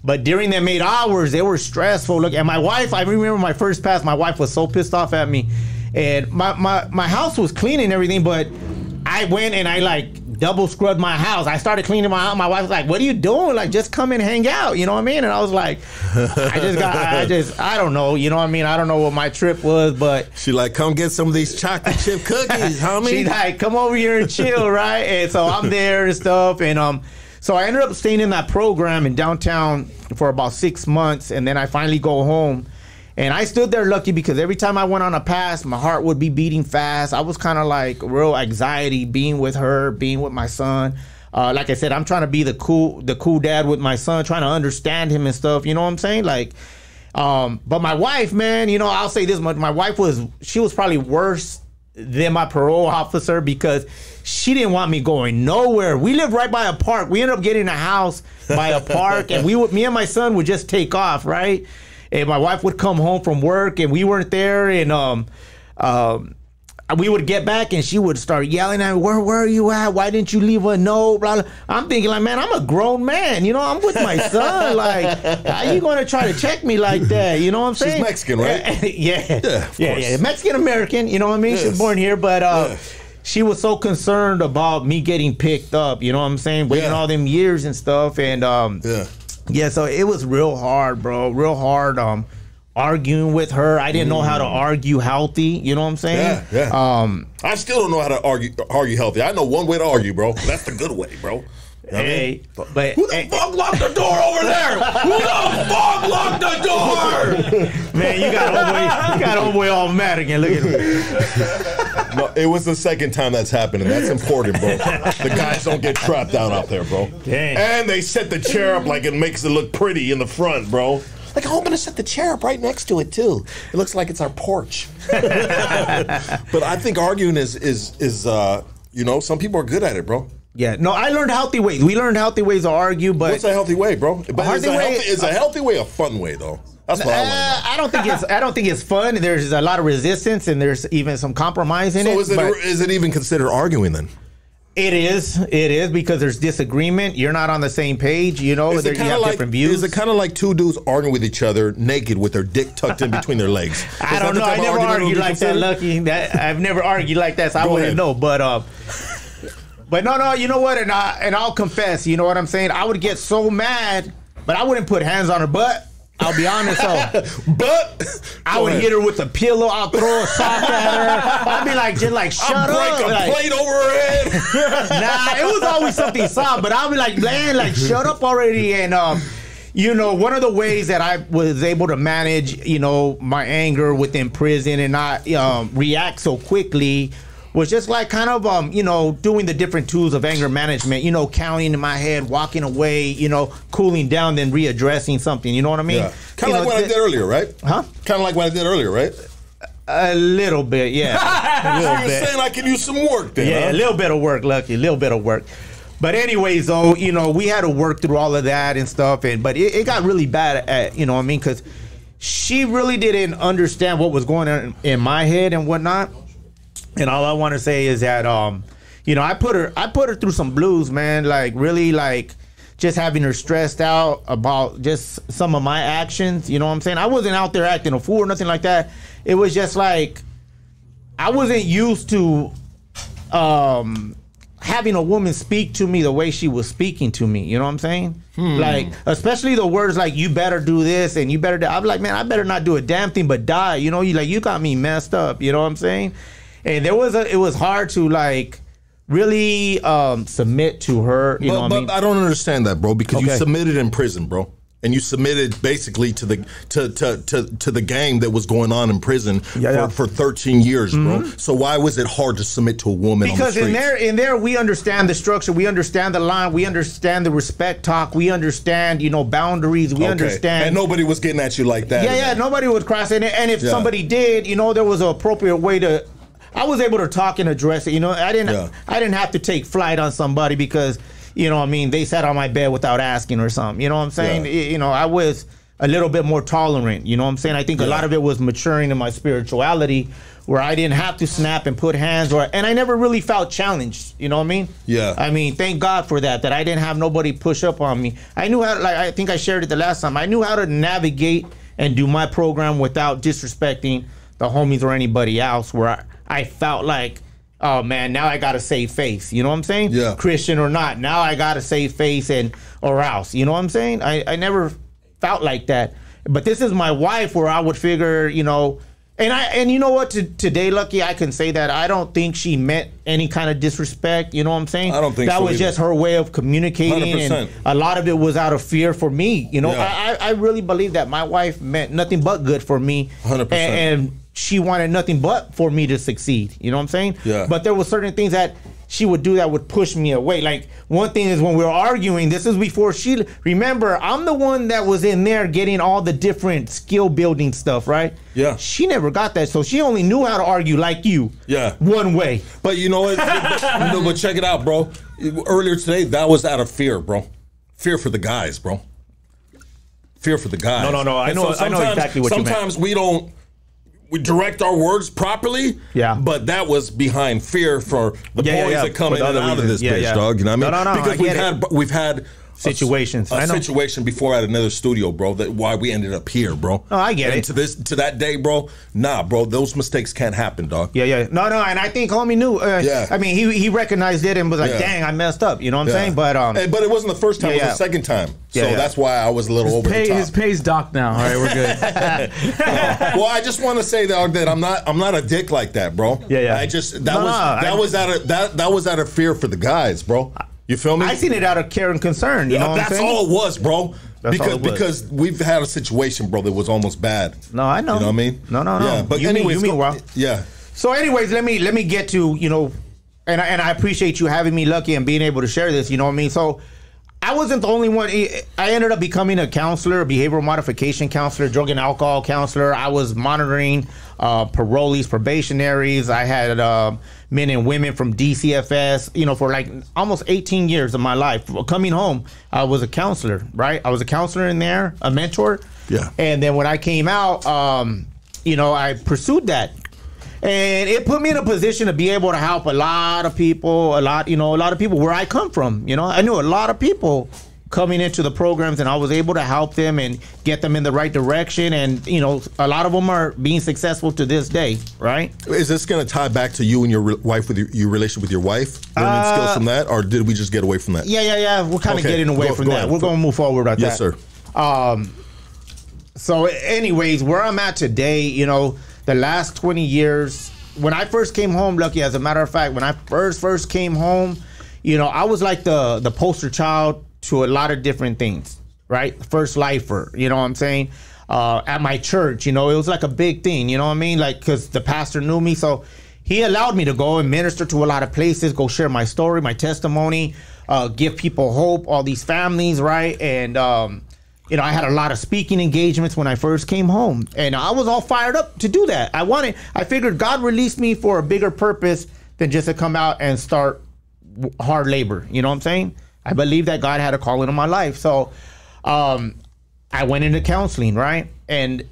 But during them eight hours, they were stressful. Look, and my wife, I remember my first pass, my wife was so pissed off at me. And my, my, my house was clean and everything, but I went and I like double scrubbed my house. I started cleaning my house. My wife was like, What are you doing? Like, just come and hang out. You know what I mean? And I was like, I just got, I just, I don't know. You know what I mean? I don't know what my trip was, but She like, come get some of these chocolate chip cookies, [laughs] homie. She's like, come over here and chill, right? And so I'm there and stuff. And um, so I ended up staying in that program in downtown for about six months. And then I finally go home. And I stood there lucky because every time I went on a pass, my heart would be beating fast. I was kind of like real anxiety being with her, being with my son. Uh, like I said, I'm trying to be the cool, the cool dad with my son, trying to understand him and stuff. You know what I'm saying? Like, um, but my wife, man, you know, I'll say this much: my wife was, she was probably worse than my parole officer because she didn't want me going nowhere. We lived right by a park. We ended up getting a house by a park, and we would, me and my son would just take off, right? And my wife would come home from work, and we weren't there, and um, um. We would get back and she would start yelling at me, Where where are you at? Why didn't you leave a note? Blah, blah. I'm thinking like, man, I'm a grown man. You know, I'm with my son. [laughs] Like, how you gonna try to check me like that? You know what I'm saying? She's? Mexican, right? [laughs] yeah. Yeah, of yeah, yeah. Mexican American, you know what I mean? She Yes. was born here, but uh, Yeah. she was so concerned about me getting picked up, you know what I'm saying? Waiting Yeah. all them years and stuff. And um, yeah. Yeah, so it was real hard, bro. Real hard. Um, arguing with her. I didn't know how to argue healthy. You know what I'm saying? Mm. Yeah, yeah. Um, I still don't know how to argue argue healthy. I know one way to argue, bro. That's the good way, bro. You know what I mean? but, but Who the hey, fuck locked the door over there? Who the fuck locked the door? [laughs] man, you got homeboy, you got homeboy all mad again. Look at him. [laughs] No, it was the second time that's happened, and that's important, bro. The guys don't get trapped out out there, bro. Dang. And they set the chair up like it makes it look pretty in the front, bro. Like, oh, I'm gonna set the chair up right next to it too. It looks like it's our porch. [laughs] but I think arguing is is is uh, you know, some people are good at it, bro. Yeah, no, I learned healthy ways. We learned healthy ways to argue, but What's a healthy way, bro? But is healthy a way- healthy, is a healthy way a fun way though? That's what I want to. Uh, I don't think it's I don't think it's fun. There's a lot of resistance and there's even some compromise in So it. is it is it even considered arguing then? it is it is because there's disagreement. You're not on the same page. You know, there, you have like different views. is it kind of like two dudes arguing with each other naked with their dick tucked in between their legs? [laughs] I don't know. I never argued like that. Lucky. That I've never argued like that, so I wouldn't ahead. know. But um, but no, no. You know what? And I and I'll confess. You know what I'm saying? I would get so mad, but I wouldn't put hands on her butt. I'll be honest. So [laughs] But I would hit her with a pillow. I'll throw a sock at her. I'd be like, just like, shut I'll up. break a Like, plate over her head. [laughs] nah, it was always something soft, but I'll be like, man, like, shut up already. And, um, you know, one of the ways that I was able to manage, you know, my anger within prison and not um, react so quickly was just like kind of, um, you know, doing the different tools of anger management, you know, counting in my head, walking away, you know, cooling down, then readdressing something. You know what I mean? Yeah. Kind of like know, what I did earlier, right? Huh? Kind of like what I did earlier, right? A little bit, yeah. [laughs] a So little you're bit. saying I can use some work then? Yeah, huh? a little bit of work, Lucky. A little bit of work. But anyways, though, you know, we had to work through all of that and stuff, and but it, it got really bad at you know what I mean because she really didn't understand what was going on in my head and whatnot. And all I want to say is that um, you know, I put her, I put her through some blues, man. Like really, like just having her stressed out about just some of my actions. You know what I'm saying? I wasn't out there acting a fool or nothing like that. It was just like I wasn't used to um having a woman speak to me the way she was speaking to me. You know what I'm saying? Like, especially the words like "you better do this" and "you better." Do, I'm like, man, I better not do a damn thing but die. You know, you like you got me messed up. You know what I'm saying? And there was a, it was hard to like really um submit to her. You know But, what but I mean? I don't understand that, bro, because you submitted in prison, bro. And you submitted basically to the to, to, to, to the game that was going on in prison Yeah, yeah. for, for 13 years, bro. So why was it hard to submit to a woman because on the in there in there we understand the structure we understand the line we understand the respect talk we understand you know boundaries we Okay. understand And nobody was getting at you like that. yeah yeah nobody was crossing it and if Yeah. somebody did you know there was an appropriate way to i was able to talk and address it you know i didn't Yeah. i didn't have to take flight on somebody because you know i mean they sat on my bed without asking or something you know what i'm saying Yeah. You know i was a little bit more tolerant you know what i'm saying i think a lot of it was maturing in my spirituality where i didn't have to snap and put hands or and i never really felt challenged you know what i mean Yeah. i mean thank god for that that i didn't have nobody push up on me i knew how like i think i shared it the last time i knew how to navigate and do my program without disrespecting the homies or anybody else where i, I felt like oh man now i gotta save face you know what i'm saying Yeah. christian or not now i gotta save face and or else you know what i'm saying i, I never felt like that but this is my wife where i would figure you know and I and you know what? To, today, Lucky, I can say that I don't think she meant any kind of disrespect. You know what I'm saying? I don't think that so was either. just her way of communicating, 100%. and a lot of it was out of fear for me. You know, Yeah. I, I really believe that my wife meant nothing but good for me, 100%. and, and she wanted nothing but for me to succeed. You know what I'm saying? Yeah. But there were certain things that she would do that would push me away. Like one thing is when we were arguing, this is before she remember, I'm the one that was in there getting all the different skill building stuff, right? Yeah. She never got that. So she only knew how to argue like you. Yeah. One way. But you know what? but, [laughs] no, but check it out, bro. Earlier today, that was out of fear, bro. Fear for the guys, bro. Fear for the guys. No, no, no, I And know- I know exactly what you meant. Sometimes we don't we direct our words properly. Yeah. But that was behind fear for the Yeah, yeah, boys yeah, that come in and out of this Yeah, bitch, yeah. dog. You know what I No, mean? no, no, because I we've had we've had Situations. A, I know. situation before at another studio, bro. That why we ended up here, bro. Oh, I get and it. To this to that day, bro. Nah, bro. Those mistakes can't happen, dog. Yeah, yeah. No, no, and I think homie knew. Uh, Yeah. I mean, he he recognized it and was like, Yeah. "Dang, I messed up." You know what I'm Yeah. saying? But um, Hey, but it wasn't the first time; Yeah, it was yeah. the second time. So Yeah, yeah. that's why I was a little over Pay, the top. his pay's docked now. All right, we're good. [laughs] [laughs] well, I just want to say that, that I'm not I'm not a dick like that, bro. Yeah, yeah. I just that No, was no, that I- was out of that that was out of fear for the guys, bro. You feel me? I seen it out of care and concern. You know what I'm that's all it was, bro. That's because was. because we've had a situation, bro, that was almost bad. No, I know. You know what I mean? No, no, no. Yeah, but You mean- anyways, you mean well. yeah. So, anyways, let me let me get to you know, and I, and I appreciate you having me, Lucky, and being able to share this. You know what I mean? So, I wasn't the only one. I ended up becoming a counselor, a behavioral modification counselor, drug and alcohol counselor. I was monitoring uh, parolees, probationaries. I had uh, men and women from DCFS. You know, for like almost 18 years of my life. Coming home, I was a counselor. Right? I was a counselor in there, a mentor. Yeah. And then when I came out, um, you know, I pursued that. And it put me in a position to be able to help a lot of people, a lot, you know, a lot of people where I come from. You know, I knew a lot of people coming into the programs and I was able to help them and get them in the right direction. And, you know, a lot of them are being successful to this day, right? Is this going to tie back to you and your re- wife with your, your relation with your wife? Learning skills from that, or did we just get away from that? Uh, Yeah, yeah, yeah. We're kind of Okay, getting away go- from go that. ahead. We're going to move forward at Yes, that. sir. Um, so, anyways, where I'm at today, you know, the last 20 years, when I first came home, Lucky, as a matter of fact, when I first first came home, you know, I was like the the poster child to a lot of different things, right? First lifer, you know what I'm saying? Uh, at my church, you know, it was like a big thing, you know what I mean? Like, because the pastor knew me, so he allowed me to go and minister to a lot of places, go share my story, my testimony, uh, give people hope, all these families, right? And um, you know, I had a lot of speaking engagements when I first came home, and I was all fired up to do that. I wanted, I figured God released me for a bigger purpose than just to come out and start hard labor. You know what I'm saying? I believe that God had a calling on my life, so um, I went into counseling, right? And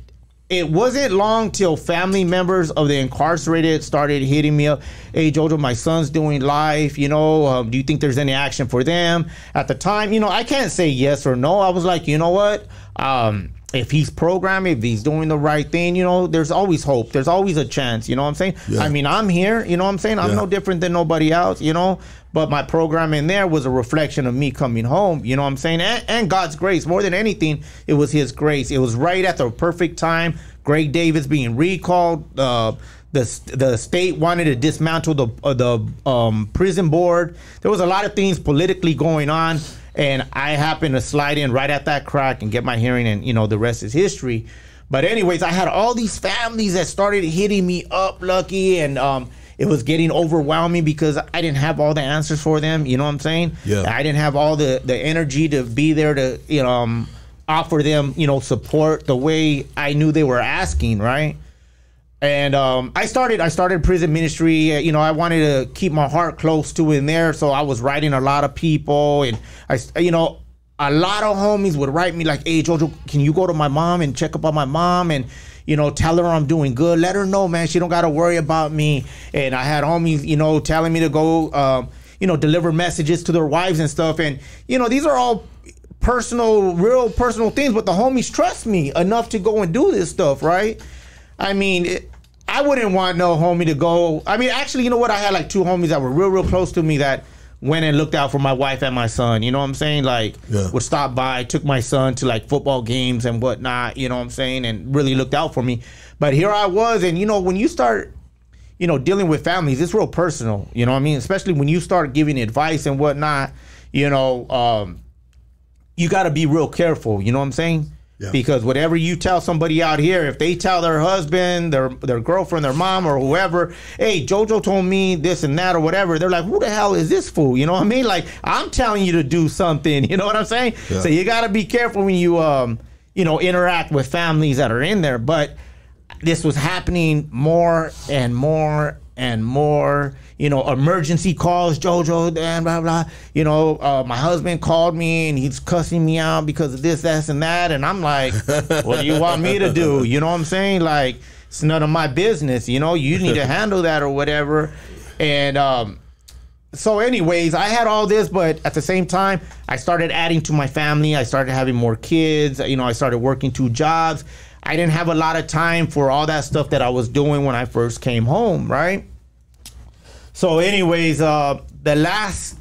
it wasn't long till family members of the incarcerated started hitting me up. Hey, Jojo, my son's doing life. You know, um, do you think there's any action for them? At the time, you know, I can't say yes or no. I was like, you know what? Um, if he's programming, if he's doing the right thing, you know, there's always hope. There's always a chance. You know what I'm saying? Yeah. I mean, I'm here. You know what I'm saying? I'm Yeah. no different than nobody else. You know. But my program in there was a reflection of me coming home. You know what I'm saying? And, and God's grace. More than anything, it was His grace. It was right at the perfect time. Gray Davis being recalled. Uh, the the state wanted to dismantle the uh, the um, prison board. There was a lot of things politically going on, and I happened to slide in right at that crack and get my hearing, and you know the rest is history. But anyways, I had all these families that started hitting me up, Lucky, and um, it was getting overwhelming because I didn't have all the answers for them. You know what I'm saying? Yeah. I didn't have all the the energy to be there to you know um, offer them you know support the way I knew they were asking, right? and um, I started I started prison ministry. uh, You know, I wanted to keep my heart close to in there, so I was writing a lot of people, and I you know, a lot of homies would write me like, "Hey, Jojo, can you go to my mom and check up on my mom and." You know, tell her I'm doing good. Let her know, man. She don't got to worry about me. And I had homies, you know, telling me to go, um, you know, deliver messages to their wives and stuff. And you know, these are all personal, real personal things. But the homies trust me enough to go and do this stuff, right? I mean, it, I wouldn't want no homie to go. I mean, actually, you know what? I had like two homies that were real, real close to me that went and looked out for my wife and my son. You know what I'm saying? Like, Yeah. would stop by, took my son to like football games and whatnot. You know what I'm saying? And really looked out for me. But here I was, and you know, when you start you know, dealing with families, it's real personal. You know what I mean? Especially when you start giving advice and whatnot, you know, um, you got to be real careful. You know what I'm saying? Yeah. Because whatever you tell somebody out here, if they tell their husband, their their girlfriend, their mom, or whoever, hey, JoJo told me this and that or whatever, they're like, who the hell is this fool? You know what I mean? Like, I'm telling you to do something. [laughs] You know what I'm saying? Yeah. So you got to be careful when you, um, you know, interact with families that are in there. But this was happening more and more and more. You know, emergency calls, JoJo, and blah blah. You know, uh, my husband called me and he's cussing me out because of this, that, and that, and I'm like, [laughs] what do you want me to do? You know what I'm saying? Like, it's none of my business. You know, you need to [laughs] handle that or whatever. And um, so anyways i had all this but at the same time i started adding to my family i started having more kids you know i started working two jobs i didn't have a lot of time for all that stuff that i was doing when i first came home right so anyways uh the last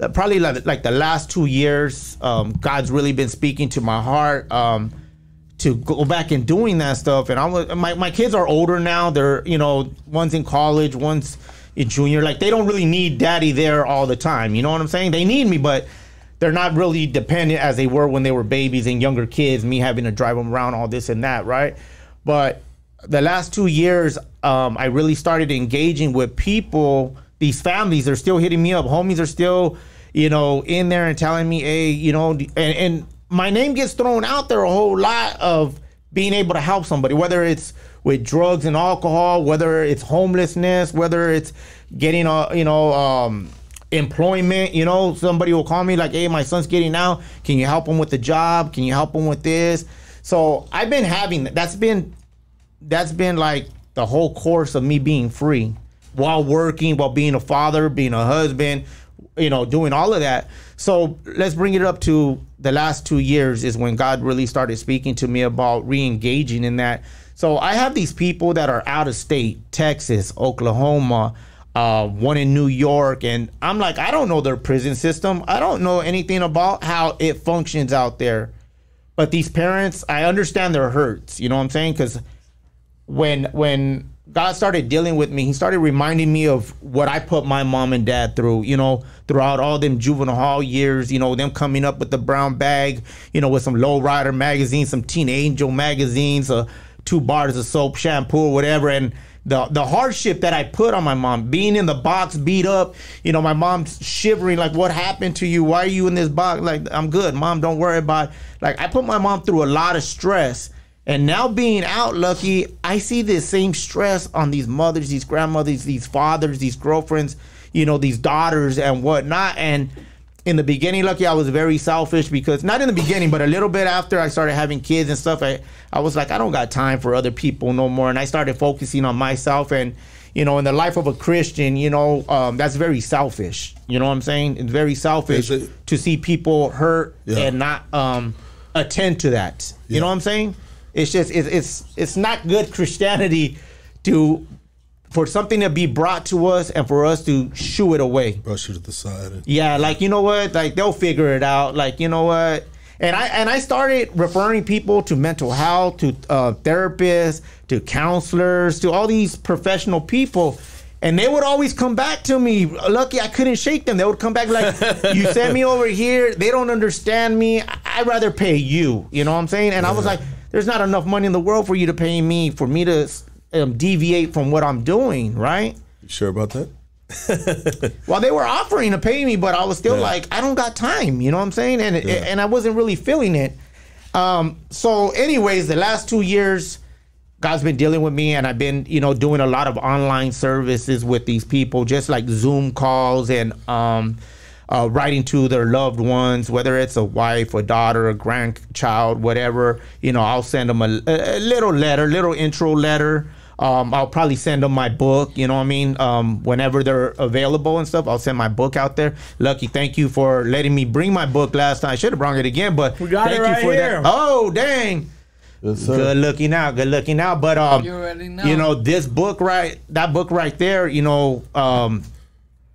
uh, probably like, like the last two years um god's really been speaking to my heart um to go back and doing that stuff. And I was my, my kids are older now. They're you know one's in college, one's in junior. Like they don't really need daddy there all the time. You know what I'm saying? They need me, but they're not really dependent as they were when they were babies and younger kids. Me having to drive them around, all this and that, right? But the last two years, um, I really started engaging with people. These families are still hitting me up. Homies are still, you know, in there and telling me, hey, you know, and, and my name gets thrown out there a whole lot of being able to help somebody, whether it's with drugs and alcohol, whether it's homelessness, whether it's getting a, you know, um, employment. You know, somebody will call me like, "Hey, my son's getting out. Can you help him with the job? Can you help him with this?" So I've been having that's been that's been like the whole course of me being free while working, while being a father, being a husband, you know, doing all of that. So let's bring it up to the last two years is when God really started speaking to me about re-engaging in that. So I have these people that are out of state, Texas, Oklahoma, uh, one in New York, and I'm like, I don't know their prison system. I don't know anything about how it functions out there. But these parents, I understand their hurts. You know what I'm saying? Because when when God started dealing with me, He started reminding me of what I put my mom and dad through. You know, throughout all them juvenile hall years. You know, them coming up with the brown bag. You know, with some lowrider magazines, some teen angel magazines, uh, two bars of soap, shampoo, whatever, and. The, the hardship that I put on my mom, being in the box, beat up, you know, my mom's shivering, like, what happened to you? Why are you in this box? Like, I'm good, mom, don't worry about it. Like, I put my mom through a lot of stress. And now being out, Lucky, I see this same stress on these mothers, these grandmothers, these fathers, these girlfriends, you know, these daughters and whatnot. And in the beginning, lucky I was very selfish because not in the beginning, but a little bit after I started having kids and stuff, I, I was like, I don't got time for other people no more. And I started focusing on myself. And, you know, in the life of a Christian, you know, um, that's very selfish. You know what I'm saying? It's very selfish it? to see people hurt Yeah. and not um, attend to that. You Yeah. know what I'm saying? It's just, it's, it's, it's not good Christianity to, for something to be brought to us and for us to shoo it away. Brush it to the side. And, Yeah, like you know what? Like they'll figure it out. Like you know what? And I and I started referring people to mental health, to uh, therapists, to counselors, to all these professional people. And they would always come back to me. Lucky I couldn't shake them. They would come back like, [laughs] "You sent me over here. They don't understand me. I- I'd rather pay you." You know what I'm saying? And I was like, "There's not enough money in the world for you to pay me for me to um, deviate from what I'm doing, right?" you sure about that? [laughs] Well, they were offering to pay me, but I was still Yeah. like, I don't got time. You know what I'm saying? And it, and I wasn't really feeling it. Um, so, anyways, the last two years, God's been dealing with me, and I've been, you know, doing a lot of online services with these people, just like Zoom calls and um, uh, writing to their loved ones, whether it's a wife, a daughter, a grandchild, whatever. You know, I'll send them a, a little letter, little intro letter. Um, I'll probably send them my book. You know what I mean? Um, whenever they're available and stuff, I'll send my book out there. Lucky, thank you for letting me bring my book last time. I should have brought it again, but We got thank it you for here. that. Oh, dang. Yes, Good looking out. Good looking out. But um, You already know. you know, this book right, that book right there, you know, um,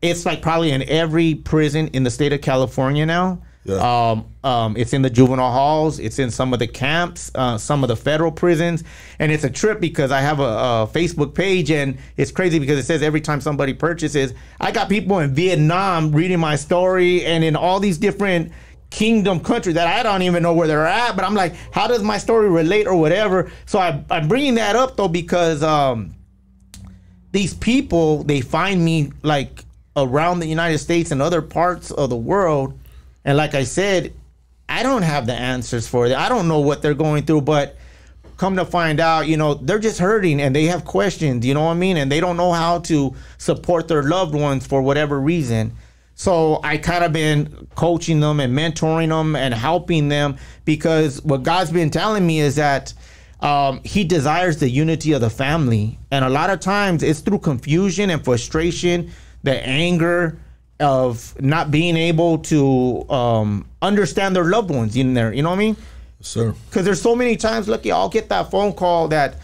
it's like probably in every prison in the state of California now. Yeah. Um, um, it's in the juvenile halls. It's in some of the camps, uh, some of the federal prisons, and it's a trip because I have a, a Facebook page, and it's crazy because it says every time somebody purchases, I got people in Vietnam reading my story, and in all these different kingdom countries that I don't even know where they're at. But I'm like, how does my story relate or whatever? So I, I'm bringing that up though because um, these people they find me like around the United States and other parts of the world, and like I said, I don't have the answers for it. I don't know what they're going through, but come to find out, you know, they're just hurting and they have questions, you know what I mean? And they don't know how to support their loved ones for whatever reason. So I kind of been coaching them and mentoring them and helping them because what God's been telling me is that um, He desires the unity of the family, and a lot of times it's through confusion and frustration, the anger of not being able to um, understand their loved ones in there. You know what I mean? sir. because there's so many times lucky i'll get that phone call that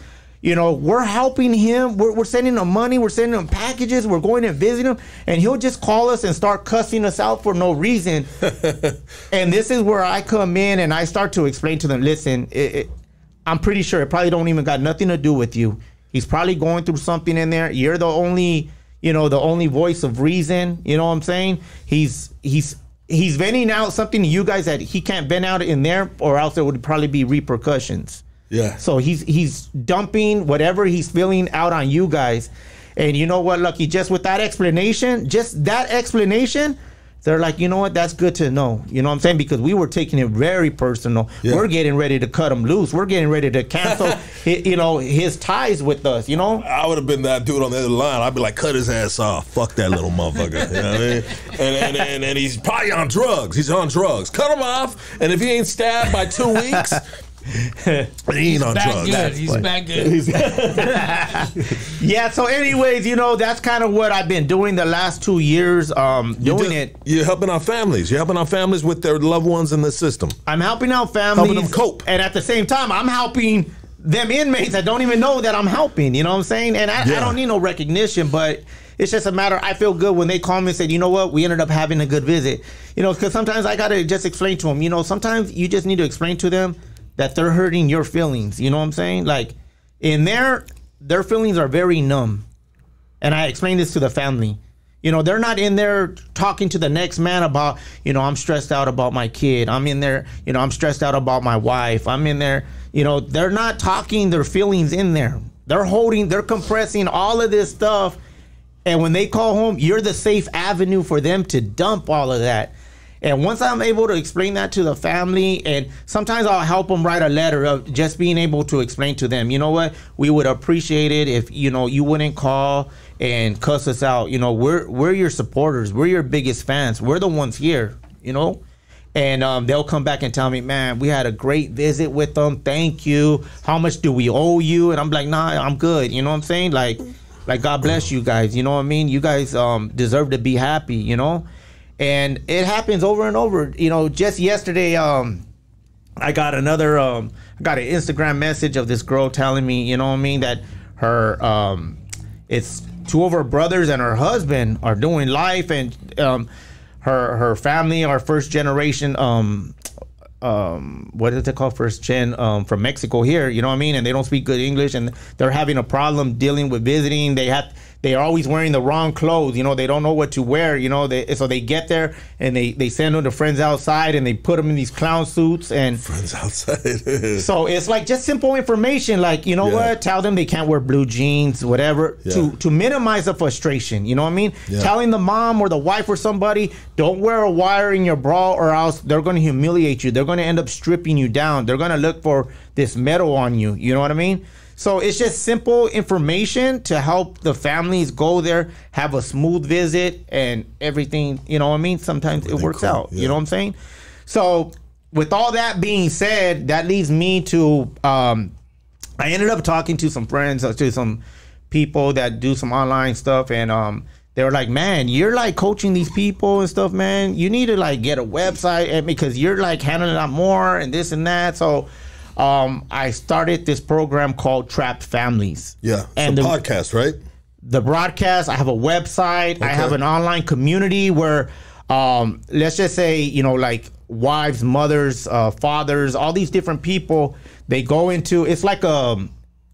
you know we're helping him. We're, we're sending him money. We're sending him packages. We're going to visit him. And he'll just call us and start cussing us out for no reason. [laughs] And this is where i come in and i start to explain to them listen it, it, i'm pretty sure it probably don't even got nothing to do with you. He's probably going through something in there. You're the only you know the only voice of reason you know what i'm saying? He's he's he's venting out something to you guys that he can't vent out in there or else there would probably be repercussions. Yeah. so he's he's dumping whatever he's feeling out on you guys. And you know what lucky just with that explanation just that explanation they're like you know what that's good to know you know what i'm saying because we were taking it very personal Yeah. we're getting ready to cut him loose we're getting ready to cancel [laughs] hi- you know his ties with us you know I would have been that dude on the other line. I'd be like, cut his ass off. Fuck that little [laughs] motherfucker. You know what I mean? And, and, and, and he's probably on drugs. He's on drugs. Cut him off. And if he ain't stabbed by two weeks, he ain't on back drugs. good. He's back good. [laughs] [laughs] yeah so anyways you know that's kind of what i've been doing the last two years um You doing just- it You're helping our families. You're helping our families with their loved ones in the system. I'm helping out families, Helping them cope. and at the same time, I'm helping them inmates that don't even know that I'm helping. You know what I'm saying? And I, I don't need no recognition, but it's just a matter. I feel good when they call me and said, you know what, we ended up having a good visit. You know, because sometimes I gotta just explain to them. You know, sometimes you just need to explain to them that they're hurting your feelings. You know what I'm saying? Like in their their feelings are very numb. And I explained this to the family. You know, they're not in there talking to the next man about, you know, I'm stressed out about my kid. I'm in there, you know, I'm stressed out about my wife. I'm in there, you know, they're not talking their feelings in there. They're holding, they're compressing all of this stuff. And when they call home, you're the safe avenue for them to dump all of that. And once I'm able to explain that to the family, and sometimes I'll help them write a letter of just being able to explain to them, you know what, we would appreciate it if you know you wouldn't call and cuss us out. You know, we're we're your supporters, we're your biggest fans, we're the ones here. you know. And um, they'll come back and tell me, man, we had a great visit with them. Thank you. How much do we owe you? And I'm like, nah, I'm good. You know what I'm saying? Like, like God bless you guys. You know what I mean? You guys um, deserve to be happy. You know, and it happens over and over. You know, just yesterday, um, I got another um I got an Instagram message of this girl telling me, you know what I mean, that her um it's two of her brothers and her husband are doing life and um her her family are first generation um um what is it called first gen um from Mexico here, you know what I mean? And they don't speak good English and they're having a problem dealing with visiting. They have they are always wearing the wrong clothes. You know, they don't know what to wear. You know, they, so they get there and they they send them to friends outside and they put them in these clown suits and Friends outside. [laughs] so it's like just simple information, like you know Yeah. what? Tell them they can't wear blue jeans, whatever, Yeah. to to minimize the frustration. You know what I mean? Yeah. Telling the mom or the wife or somebody, don't wear a wire in your bra, or else they're going to humiliate you. They're going to end up stripping you down. They're going to look for this metal on you. You know what I mean? So it's just simple information to help the families go there, have a smooth visit, and everything. You know what I mean? Sometimes it works cool, out. yeah. You know what I'm saying? So with all that being said, that leads me to um, I ended up talking to some friends, uh, to some people that do some online stuff, and um, they were like, "Man, you're like coaching these people and stuff, man. You need to like get a website, because you're like handling out more and this and that." So. Um, I started this program called Trapped Families. yeah. and the podcast, right? the broadcast. I have a website. I have an online community where, um, let's just say, you know, like wives, mothers, uh, fathers, all these different people. They go into. It's like a.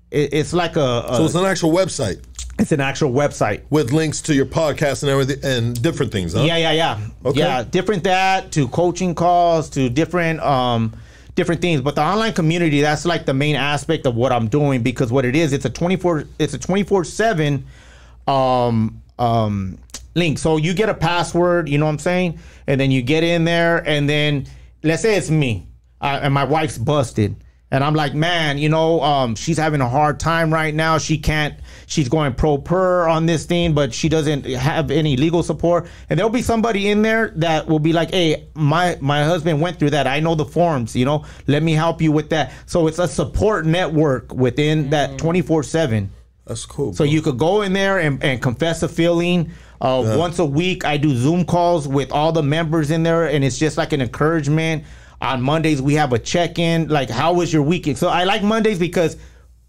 it- It's like a. a- So it's an actual website it's an actual website. with links to your podcast and everything and different things, huh? Yeah, yeah, yeah. Okay. Yeah, different that to coaching calls to different um different things. But the online community, that's like the main aspect of what I'm doing because what it is, it's a 24 it's a 24/7 um um link. So you get a password, you know what I'm saying? And then you get in there and then let's say it's me uh, and my wife's busted. And I'm like, man, you know, um, she's having a hard time right now. She can't. She's going pro per on this thing, but she doesn't have any legal support. And there'll be somebody in there that will be like, hey, my my husband went through that. I know the forms. You know, let me help you with that. So it's a support network within that 24 seven. That's cool. So you could go in there and, and confess a feeling. Uh, Once a week, I do Zoom calls with all the members in there, and it's just like an encouragement. On Mondays, we have a check in. Like, how was your weekend? So I like Mondays because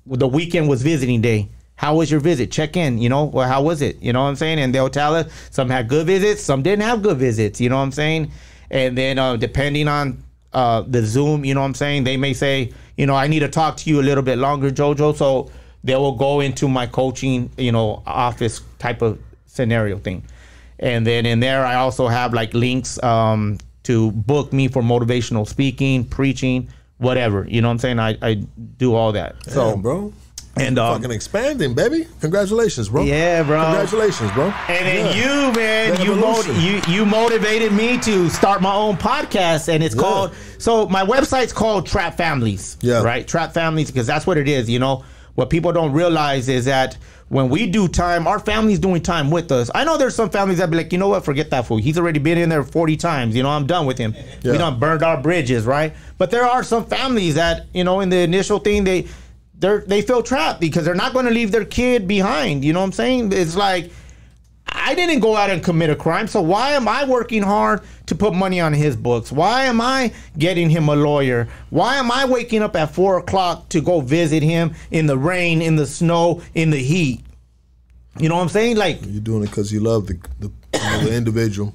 the weekend was visiting day. How was your visit? Check in, you know, well, how was it? You know what I'm saying? And they'll tell us some had good visits, some didn't have good visits, you know what I'm saying? And then uh, depending on uh, the Zoom, you know what I'm saying, they may say, you know, I need to talk to you a little bit longer, JoJo. So they will go into my coaching, you know, office type of scenario thing. And then in there, I also have like links um, to book me for motivational speaking, preaching, whatever. You know what I'm saying? I, I do all that. So, bro. and um, Fucking expanding, baby. Congratulations, bro. Yeah, bro. Congratulations, bro. And then Yeah. you, man, The you, you you motivated me to start my own podcast, and it's Yeah. called. So my website's called Trap Families. Yeah. Right, Trap Families, because that's what it is. You know, what people don't realize is that when we do time, our family's doing time with us. I know there's some families that be like, you know what, forget that fool. He's already been in there 40 times. You know, I'm done with him. Yeah. We done burned our bridges, right? But there are some families that, you know, in the initial thing, they they they feel trapped because they're not going to leave their kid behind. You know what I'm saying? It's like I didn't go out and commit a crime, so why am I working hard to put money on his books? Why am I getting him a lawyer? Why am I waking up at four o'clock to go visit him in the rain, in the snow, in the heat? You know what I'm saying? Like You're doing it because you love the the, you know, the individual.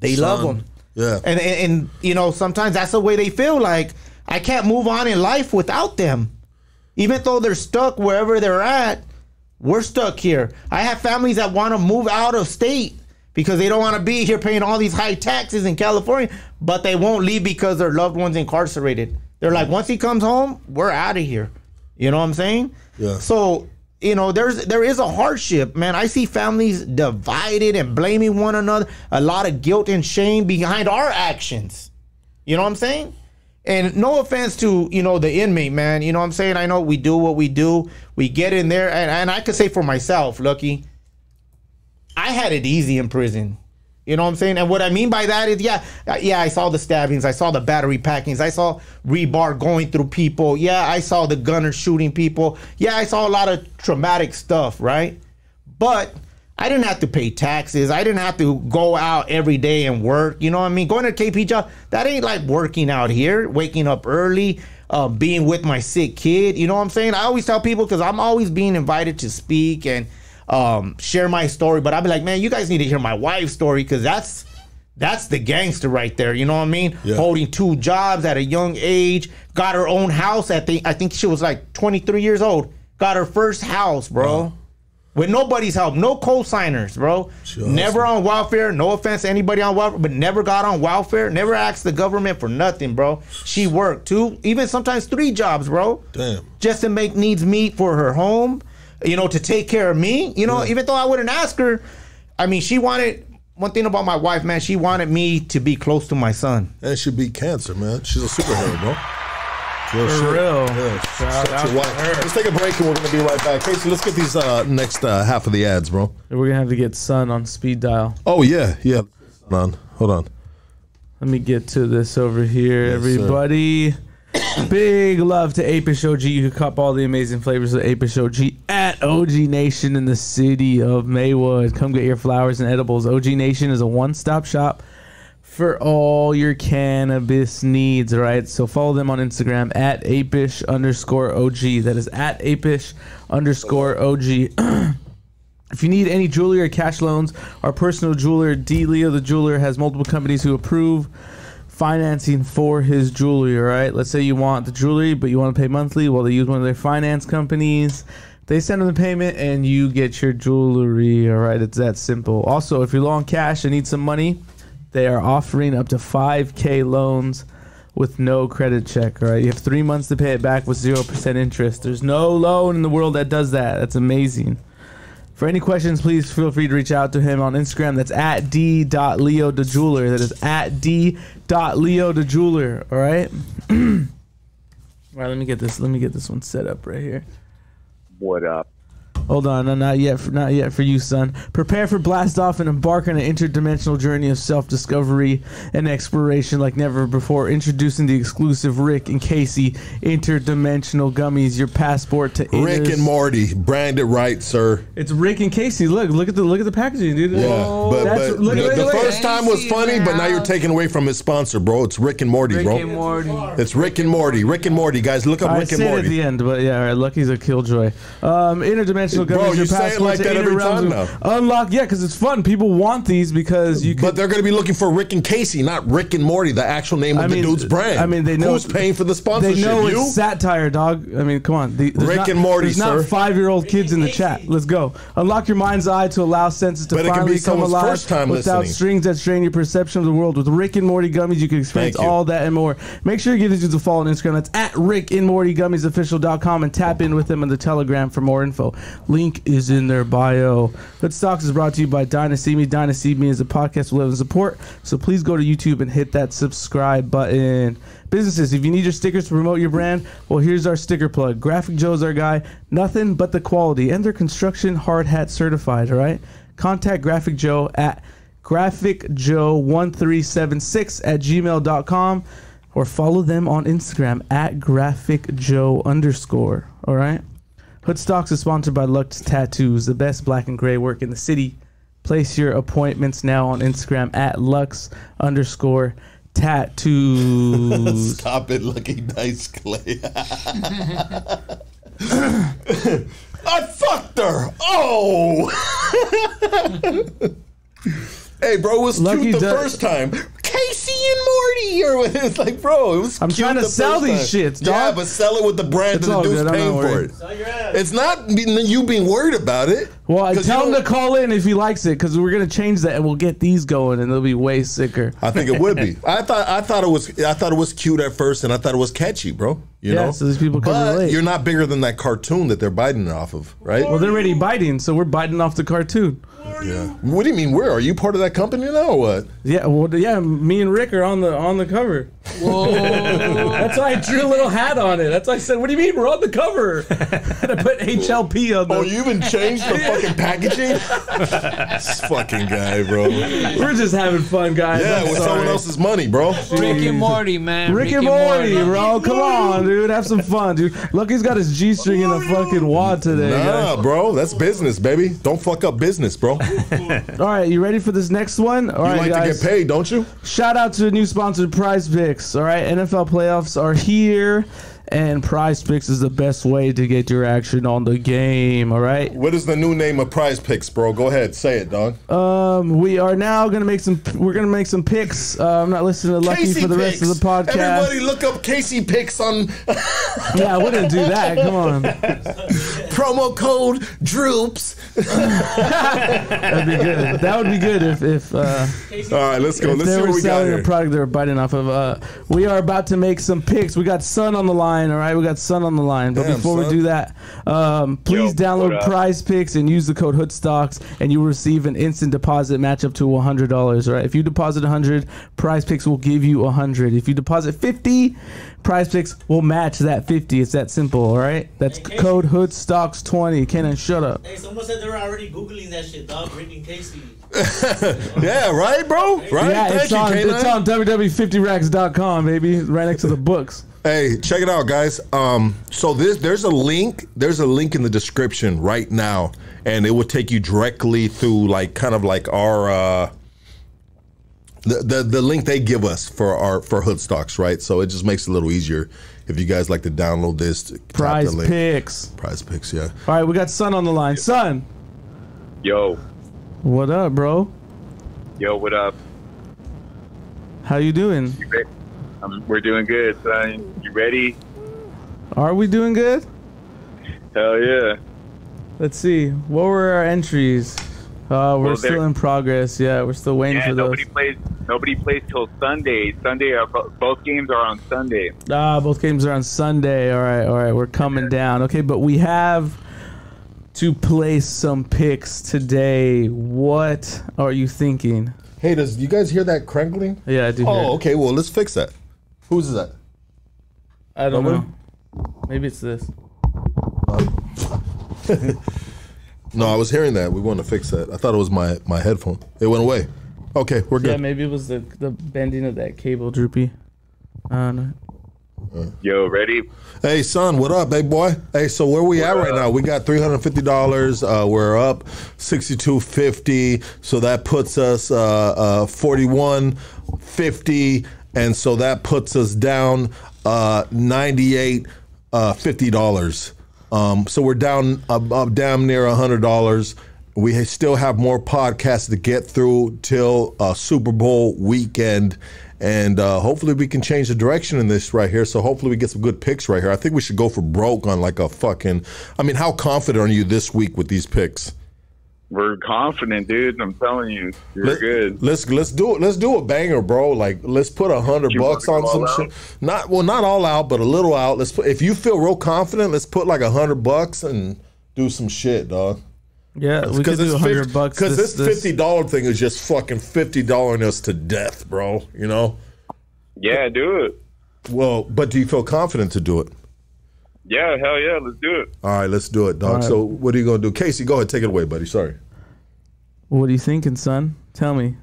they love Son. him. Yeah. And, and and you know sometimes that's the way they feel. Like I can't move on in life without them, even though they're stuck wherever they're at. We're stuck here. I have families that want to move out of state because they don't want to be here paying all these high taxes in California, but they won't leave because their loved one's incarcerated. They're like, once he comes home, we're out of here. You know what I'm saying? Yeah. So you know, there's there is a hardship, man. I see families divided and blaming one another. A lot of guilt and shame behind our actions. You know what I'm saying? And no offense to, you know, the inmate, man. You know what I'm saying? I know we do what we do. We get in there. And, and I could say for myself, Lucky, I had it easy in prison. You know what I'm saying? And what I mean by that is, yeah, uh, yeah, I saw the stabbings, I saw the battery packings, I saw rebar going through people. Yeah, I saw the gunner shooting people. Yeah, I saw a lot of traumatic stuff, right? But I didn't have to pay taxes. I didn't have to go out every day and work. You know what I mean? Going to KP job, that ain't like working out here, waking up early, uh, being with my sick kid. You know what I'm saying? I always tell people because I'm always being invited to speak and um, share my story. But I'll be like, man, you guys need to hear my wife's story because that's that's the gangster right there. You know what I mean? Yeah. Holding two jobs at a young age, got her own house at the I think she was like 23 years old. Got her first house, bro. With nobody's help, no co-signers, bro. Just- Never on welfare. No offense to anybody on welfare, but never got on welfare. Never asked the government for nothing, bro. She worked two, even sometimes three jobs, bro Damn. just to make needs meet for her home, you know, to take care of me. You know, even though I wouldn't ask her, I mean, she wanted one thing about my wife, man. She wanted me to be close to my son. And she beat cancer, man. She's a superhero, bro. Real For shit. real. Yeah. Shout out to to wife. Let's take a break and we're gonna be right back. Casey, let's get these uh, next uh, half of the ads, bro. We're gonna have to get Sun on speed dial. Oh yeah, yeah. Hold on, hold on. Let me get to this over here, Yes, everybody. [coughs] Big love to Apeish OG. You can cop all the amazing flavors of Apeish OG at OG Nation in the city of Maywood. Come get your flowers and edibles. OG Nation is a one-stop shop for all your cannabis needs. All right, so follow them on Instagram at apeish underscore OG. That is at apeish underscore OG. [clears throat] If you need any jewelry or cash loans, our personal jeweler, D. Leo the jeweler, has multiple companies who approve financing for his jewelry. All right, let's say you want the jewelry, but you want to pay monthly. Well, they use one of their finance companies. They send them the payment, and you get your jewelry. All right, it's that simple. Also, if you're low on cash and need some money, they are offering up to 5K loans with no credit check. All right, you have three months to pay it back with zero percent interest. There's no loan in the world that does that. That's amazing. For any questions, please feel free to reach out to him on Instagram. That's at d.leo the jeweler. That is at d.leo the jeweler. All right. [clears throat] all right. Let me get this. Let me get this one set up right here. What up? Hold on, no, not yet. For, not yet for you, son. Prepare for blast off and embark on an interdimensional journey of self-discovery and exploration like never before. Introducing the exclusive Rick and Casey interdimensional gummies. Your passport to Rick inner- and Morty, brand it right, sir. It's Rick and Casey. Look, look at the look at the packaging, dude. Yeah, but, That's- but look, the, look, the look. first time was funny, but now you're taking away from his sponsor, bro. It's Rick and Morty, Rick bro. and Morty. It's Rick and Morty. Rick and Morty, guys. Look up I Rick and say it at the end, but yeah, all right. Lucky's a killjoy. Um, interdimensional Bro, gummies. you say it like that every time of- now. Unlock, yeah, because it's fun. People want these because you. Can, But they're going to be looking for Rick and Casey, not Rick and Morty, the actual name of I mean, the dude's brand. I mean, they know who's paying for the sponsorship. They know you? it's satire, dog. I mean, come on. The, Rick not, and Morty, There's not five-year-old kids in the chat. Let's go. Unlock your mind's eye to allow senses to But it can finally be come alive first time without listening. strings that strain your perception of the world. With Rick and Morty gummies, you can experience you. all that and more. Make sure you give these dudes a follow on Instagram. That's at Rick and Morty Gummies Official.com and tap in with them on the Telegram for more info. Link is in their bio. Hood Stocks is brought to you by Dynasty Me. Dynasty Me is a podcast with love and support. So please go to YouTube and hit that subscribe button. Businesses, if you need your stickers to promote your brand, well, here's our sticker plug. Graphic Joe's our guy. Nothing but the quality. And they're construction hard hat certified, all right? Contact Graphic Joe at graphicjoe1376 at gmail.com or follow them on Instagram at graphicjoe underscore, all right? Hood Stocks is sponsored by Lux Tattoos, the best black and gray work in the city. Place your appointments now on Instagram at Lux underscore tattoos. [laughs] Stop it, looking nice, Clay. [laughs] I fucked her. Oh. [laughs] hey, bro, it was Lucky cute the first time. And Morty, or it's [laughs] like, bro, it was. I'm trying to the sell these time. shits, Yeah, dog. but sell it with the brand It's that all the dude's good, I'm paying not for worried. it. Sell your ass. It's not be- you being worried about it. Well, I 'Cause tell him to don't- call in if he likes it because we're gonna change that and we'll get these going and they'll be way sicker. I think it would be. [laughs] I thought I thought it was I thought it was cute at first, and I thought it was catchy, bro. You Yeah, know, so these people can but relate. you're not bigger than that cartoon that they're biting off of, right? Well, they're already biting, so we're biting off the cartoon. Yeah. What do you mean? Where are you part of that company now or what? Yeah, well, yeah. Me and Rick are on the on the cover. Whoa. [laughs] That's why I drew a little hat on it. That's why I said, "What do you mean we're on the cover?" and [laughs] I put HLP on the. Oh, you even changed the [laughs] fucking packaging? this fucking guy, bro. We're just having fun, guys. I'm with sorry. someone else's money, bro. Rick and Morty, man. Rick and Morty, bro. Come on, dude. Have some fun, dude. Lucky's got his G string in a fucking wad today. guys. Nah, bro. That's business, baby. Don't fuck up business, bro. You [laughs] All right, you ready for this next one? All right, like guys. to get paid, don't you? Shout out to the new sponsored Prize Picks. All right, NFL playoffs are here, and Prize Picks is the best way to get your action on the game. All right. What is the new name of Prize Picks, bro? Go ahead, say it, dog. Um, we are now gonna make some. We're gonna make some picks. Uh, I'm not listening to Lucky for the rest of the podcast. Everybody, look up Casey Picks on [laughs] Yeah, I wouldn't do that. Come on, [laughs] promo code Droops. [laughs] that'd be good. That would be good if if. Uh, All right, let's go. Let's see what we got selling here. a product they were biting off of. Uh, we are about to make some picks. We got Sun on the line. All right, we got Sun on the line. But Damn, before we do that, um, please Yo, download what? Prize Picks and use the code Hoodstocks, and you will receive an instant deposit match up to one hundred dollars. All right, if you deposit hundred, Prize Picks will give you hundred. If you deposit fifty, Prize Picks will match that fifty. It's that simple. All right, that's Hey, code Hoodstocks twenty. Kenan, shut up. Hey, someone said they were already googling that shit, dog. Rick Casey. [laughs] Yeah, right, bro. Right. Yeah, Thank it's you, on K9. it's on www.50racks.com, baby, right next to the books. Hey, check it out, guys. Um, so this there's a link. There's a link in the description right now, and it will take you directly through like kind of like our uh, the, the the link they give us for our for hood stocks, right? So it just makes it a little easier if you guys like to download this. tap the Prize link. picks. Prize picks, yeah. All right, we got Sun on the line. Sun, Yo, what up, bro? yo, what up? How you doing? You re- um, we're doing good, son. You ready? Are we doing good? Hell yeah. Let's see. What were our entries? Uh, we're Well, still in progress. Yeah, we're still waiting Yeah, for those. nobody plays. Nobody plays till Sunday. Sunday, are, bo- both games are on Sunday. Ah, both games are on Sunday. All right, all right. We're coming down. Okay, but we have to place some picks today. What are you thinking? Hey, does you guys hear that crankling? Yeah, I do. Oh, it. okay. Well, let's fix that. Who's that? I don't Nobody? know. Maybe it's this. [laughs] No, I was hearing that. We want to fix that. I thought it was my my headphone. It went away. Okay, we're good. Yeah, maybe it was the the bending of that cable, Droopy. I don't. Yo, ready? Hey, son, what up, big boy? Hey, so where we at What right up? now? We got three hundred fifty dollars. Uh, we're up sixty two fifty, so that puts us uh, uh, forty one fifty, and so that puts us down uh, ninety eight uh, fifty dollars. Um, so we're down uh, damn near hundred dollars. We still have more podcasts to get through till uh, Super Bowl weekend, and uh, hopefully we can change the direction in this right here. So hopefully we get some good picks right here. I think we should go for broke on like a fucking. I mean, how confident are you this week with these picks? We're confident, dude. I'm telling you, you're Let- good. Let's let's do it. Let's do a banger, bro. Like let's put a hundred bucks on some shit. Not well, not all out, but a little out. Let's put. If you feel real confident, let's put like a hundred bucks and do some shit, dog. Yeah, we could do a hundred bucks. Because this, this, fifty dollar thing is just fucking fifty dollaring us to death, bro. You know. Yeah, do it. Well, but do you feel confident to do it? Yeah, hell yeah, let's do it. All right, let's do it, dog. All right. So what are you gonna do, Casey? Go ahead, take it away, buddy. Sorry. What are you thinking, son? Tell me.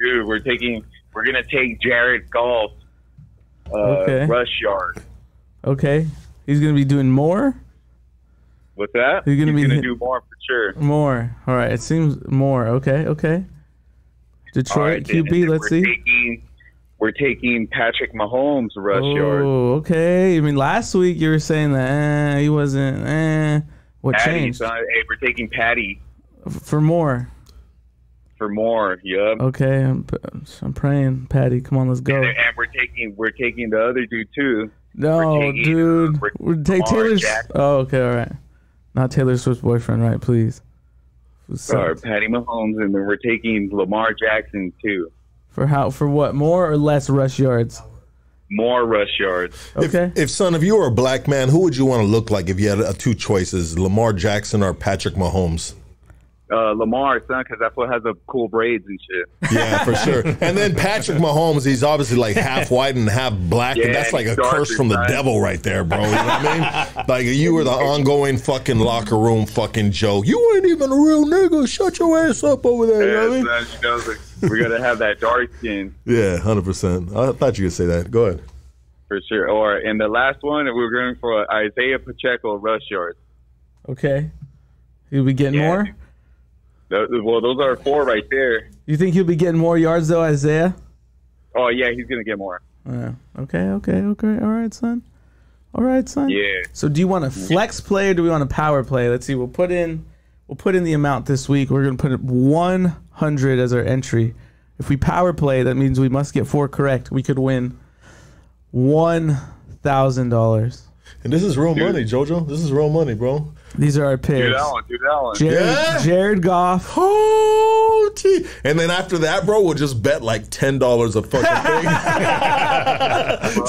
Dude, we're taking. We're gonna take Jared Goff. Uh, Okay. Rush yard. Okay, he's gonna be doing more. With that, You're gonna he's be gonna hit- do more for sure. More. All right. It seems more. Okay. Okay. Detroit right, QB. Let's we're see. Taking, we're taking Patrick Mahomes rush yard. Oh, okay. I mean, last week you were saying that eh, he wasn't. Eh. What Patty, changed? son. Hey, we're taking Patty For more. For more. Yup. Okay. I'm, I'm praying, Patty. Come on, let's go. And, and we're taking we're taking the other dude too. No, we're taking, dude. we're- We're take Lamar Taylor's. Jackson. Oh, okay. All right. Not Taylor Swift's boyfriend, right? Please. Sorry, Patty Mahomes, and then we're taking Lamar Jackson too. For how? For what? More or less rush yards? More rush yards. Okay. If son, if you were a black man, who would you want to look like if you had uh, two choices, Lamar Jackson or Patrick Mahomes? Uh, Lamar's son because that's what has the cool braids and shit. Yeah, for sure. [laughs] And then Patrick Mahomes, he's obviously like half [laughs] white and half black, and Yeah, that's like a curse from the devil right there, bro. You know what I mean? [laughs] Like you were the ongoing fucking locker room fucking joke. You ain't even a real nigga. Shut your ass up over there. You know what I mean? Yeah, son, you know, like, we gotta have that dark skin Yeah, hundred percent. I thought you could say that. Go ahead. for sure. Or and the last one, we were going for Isaiah Pacheco rush yards. Okay. He'll be getting Yeah. more. Those, well, those are four right there. You think he'll be getting more yards though, Isaiah? Oh yeah, he's gonna get more. Yeah. Okay. Okay. Okay. All right, son. All right, son. Yeah. So do you want a flex play or do we want a power play? Let's see. We'll put in we'll put in the amount this week. We're gonna put it 100 as our entry. If we power play, that means we must get four correct. We could win one thousand dollars. And this is real Dude. money, Jojo. This is real money, bro. These are our Do picks. that one. Do that one. Jared, Yeah. Jared Goff. [laughs] Oh, gee. And then after that, bro, we'll just bet like ten dollars a fucking [laughs] thing,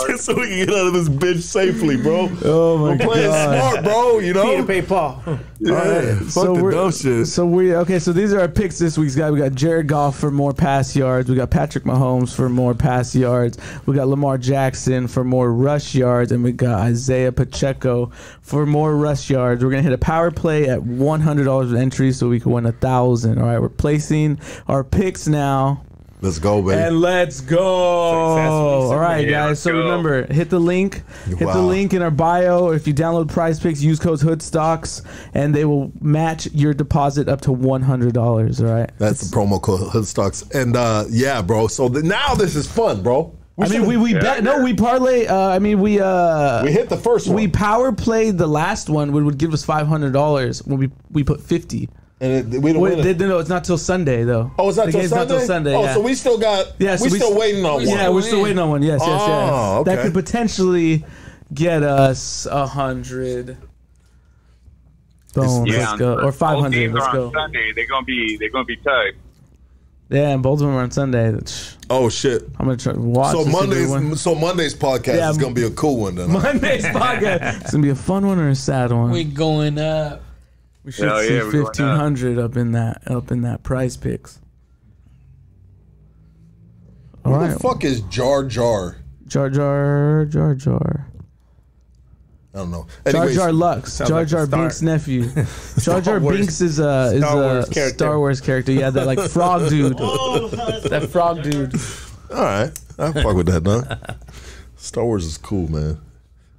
just so we can get out of this bitch safely, bro. Oh my We're playing god. smart, bro. You know. Peter Pay Paul. [laughs] Yeah, fuck the we're- dumb shit. So we okay. So these are our picks this week's guy. We got Jared Goff for more pass yards. We got Patrick Mahomes for more pass yards. We got Lamar Jackson for more rush yards, and we got Isaiah Pacheco for more rush yards. We're gonna hit a power play at one hundred dollars with entry, so we can win a thousand. All right, we're placing our picks now. Let's go, baby. And let's go. Successfully All right, submitted. guys. So Go. remember, hit the link. Hit the link in our bio. If you download Prize Picks, use code HoodStocks, and they will match your deposit up to one hundred dollars. All right. That's the promo code Hoodstocks. And uh, yeah, bro. So the, now this is fun, bro. I mean, we we Yeah, bet. No, we parlay. Uh, I mean, we uh, we hit the first one, we power played the last one, which would give us five hundred dollars when we we put fifty. and it, we didn't Wait, win it. they- no, it's not till Sunday though. Oh, it's not The till game's Sunday. Not till Sunday. Oh, yeah. so we still got. Yeah, so we we still s- waiting on one. Yeah, we're still waiting on one. Yes, yes, yes. Oh, That could potentially get us a hundred. Boom. Yeah, let's go. Or both five hundred. games Let's are go. on Sunday. They're gonna be they're gonna be tight. Yeah, and both of them are on Sunday. Oh shit. I'm gonna try to watch. So to see if they win. Monday's so Monday's podcast Yeah, is gonna be a cool one then. Monday's [laughs] podcast. It's gonna be a fun one or a sad one. We going up. We should Hell see yeah, we're going up. fifteen hundred up in that up in that prize picks. All Who right, the fuck is Jar Jar? Jar Jar Jar Jar. I don't know. Jar Anyways, Jar Lux, Sounds Jar like a Jar Star- Binks' nephew. [laughs] Jar Jar Wars- Binks is a is Star a Wars character. Star Wars character. Yeah, that like frog dude. [laughs] Oh, that frog dude. All right, I fuck with that, huh? Star Wars is cool, man.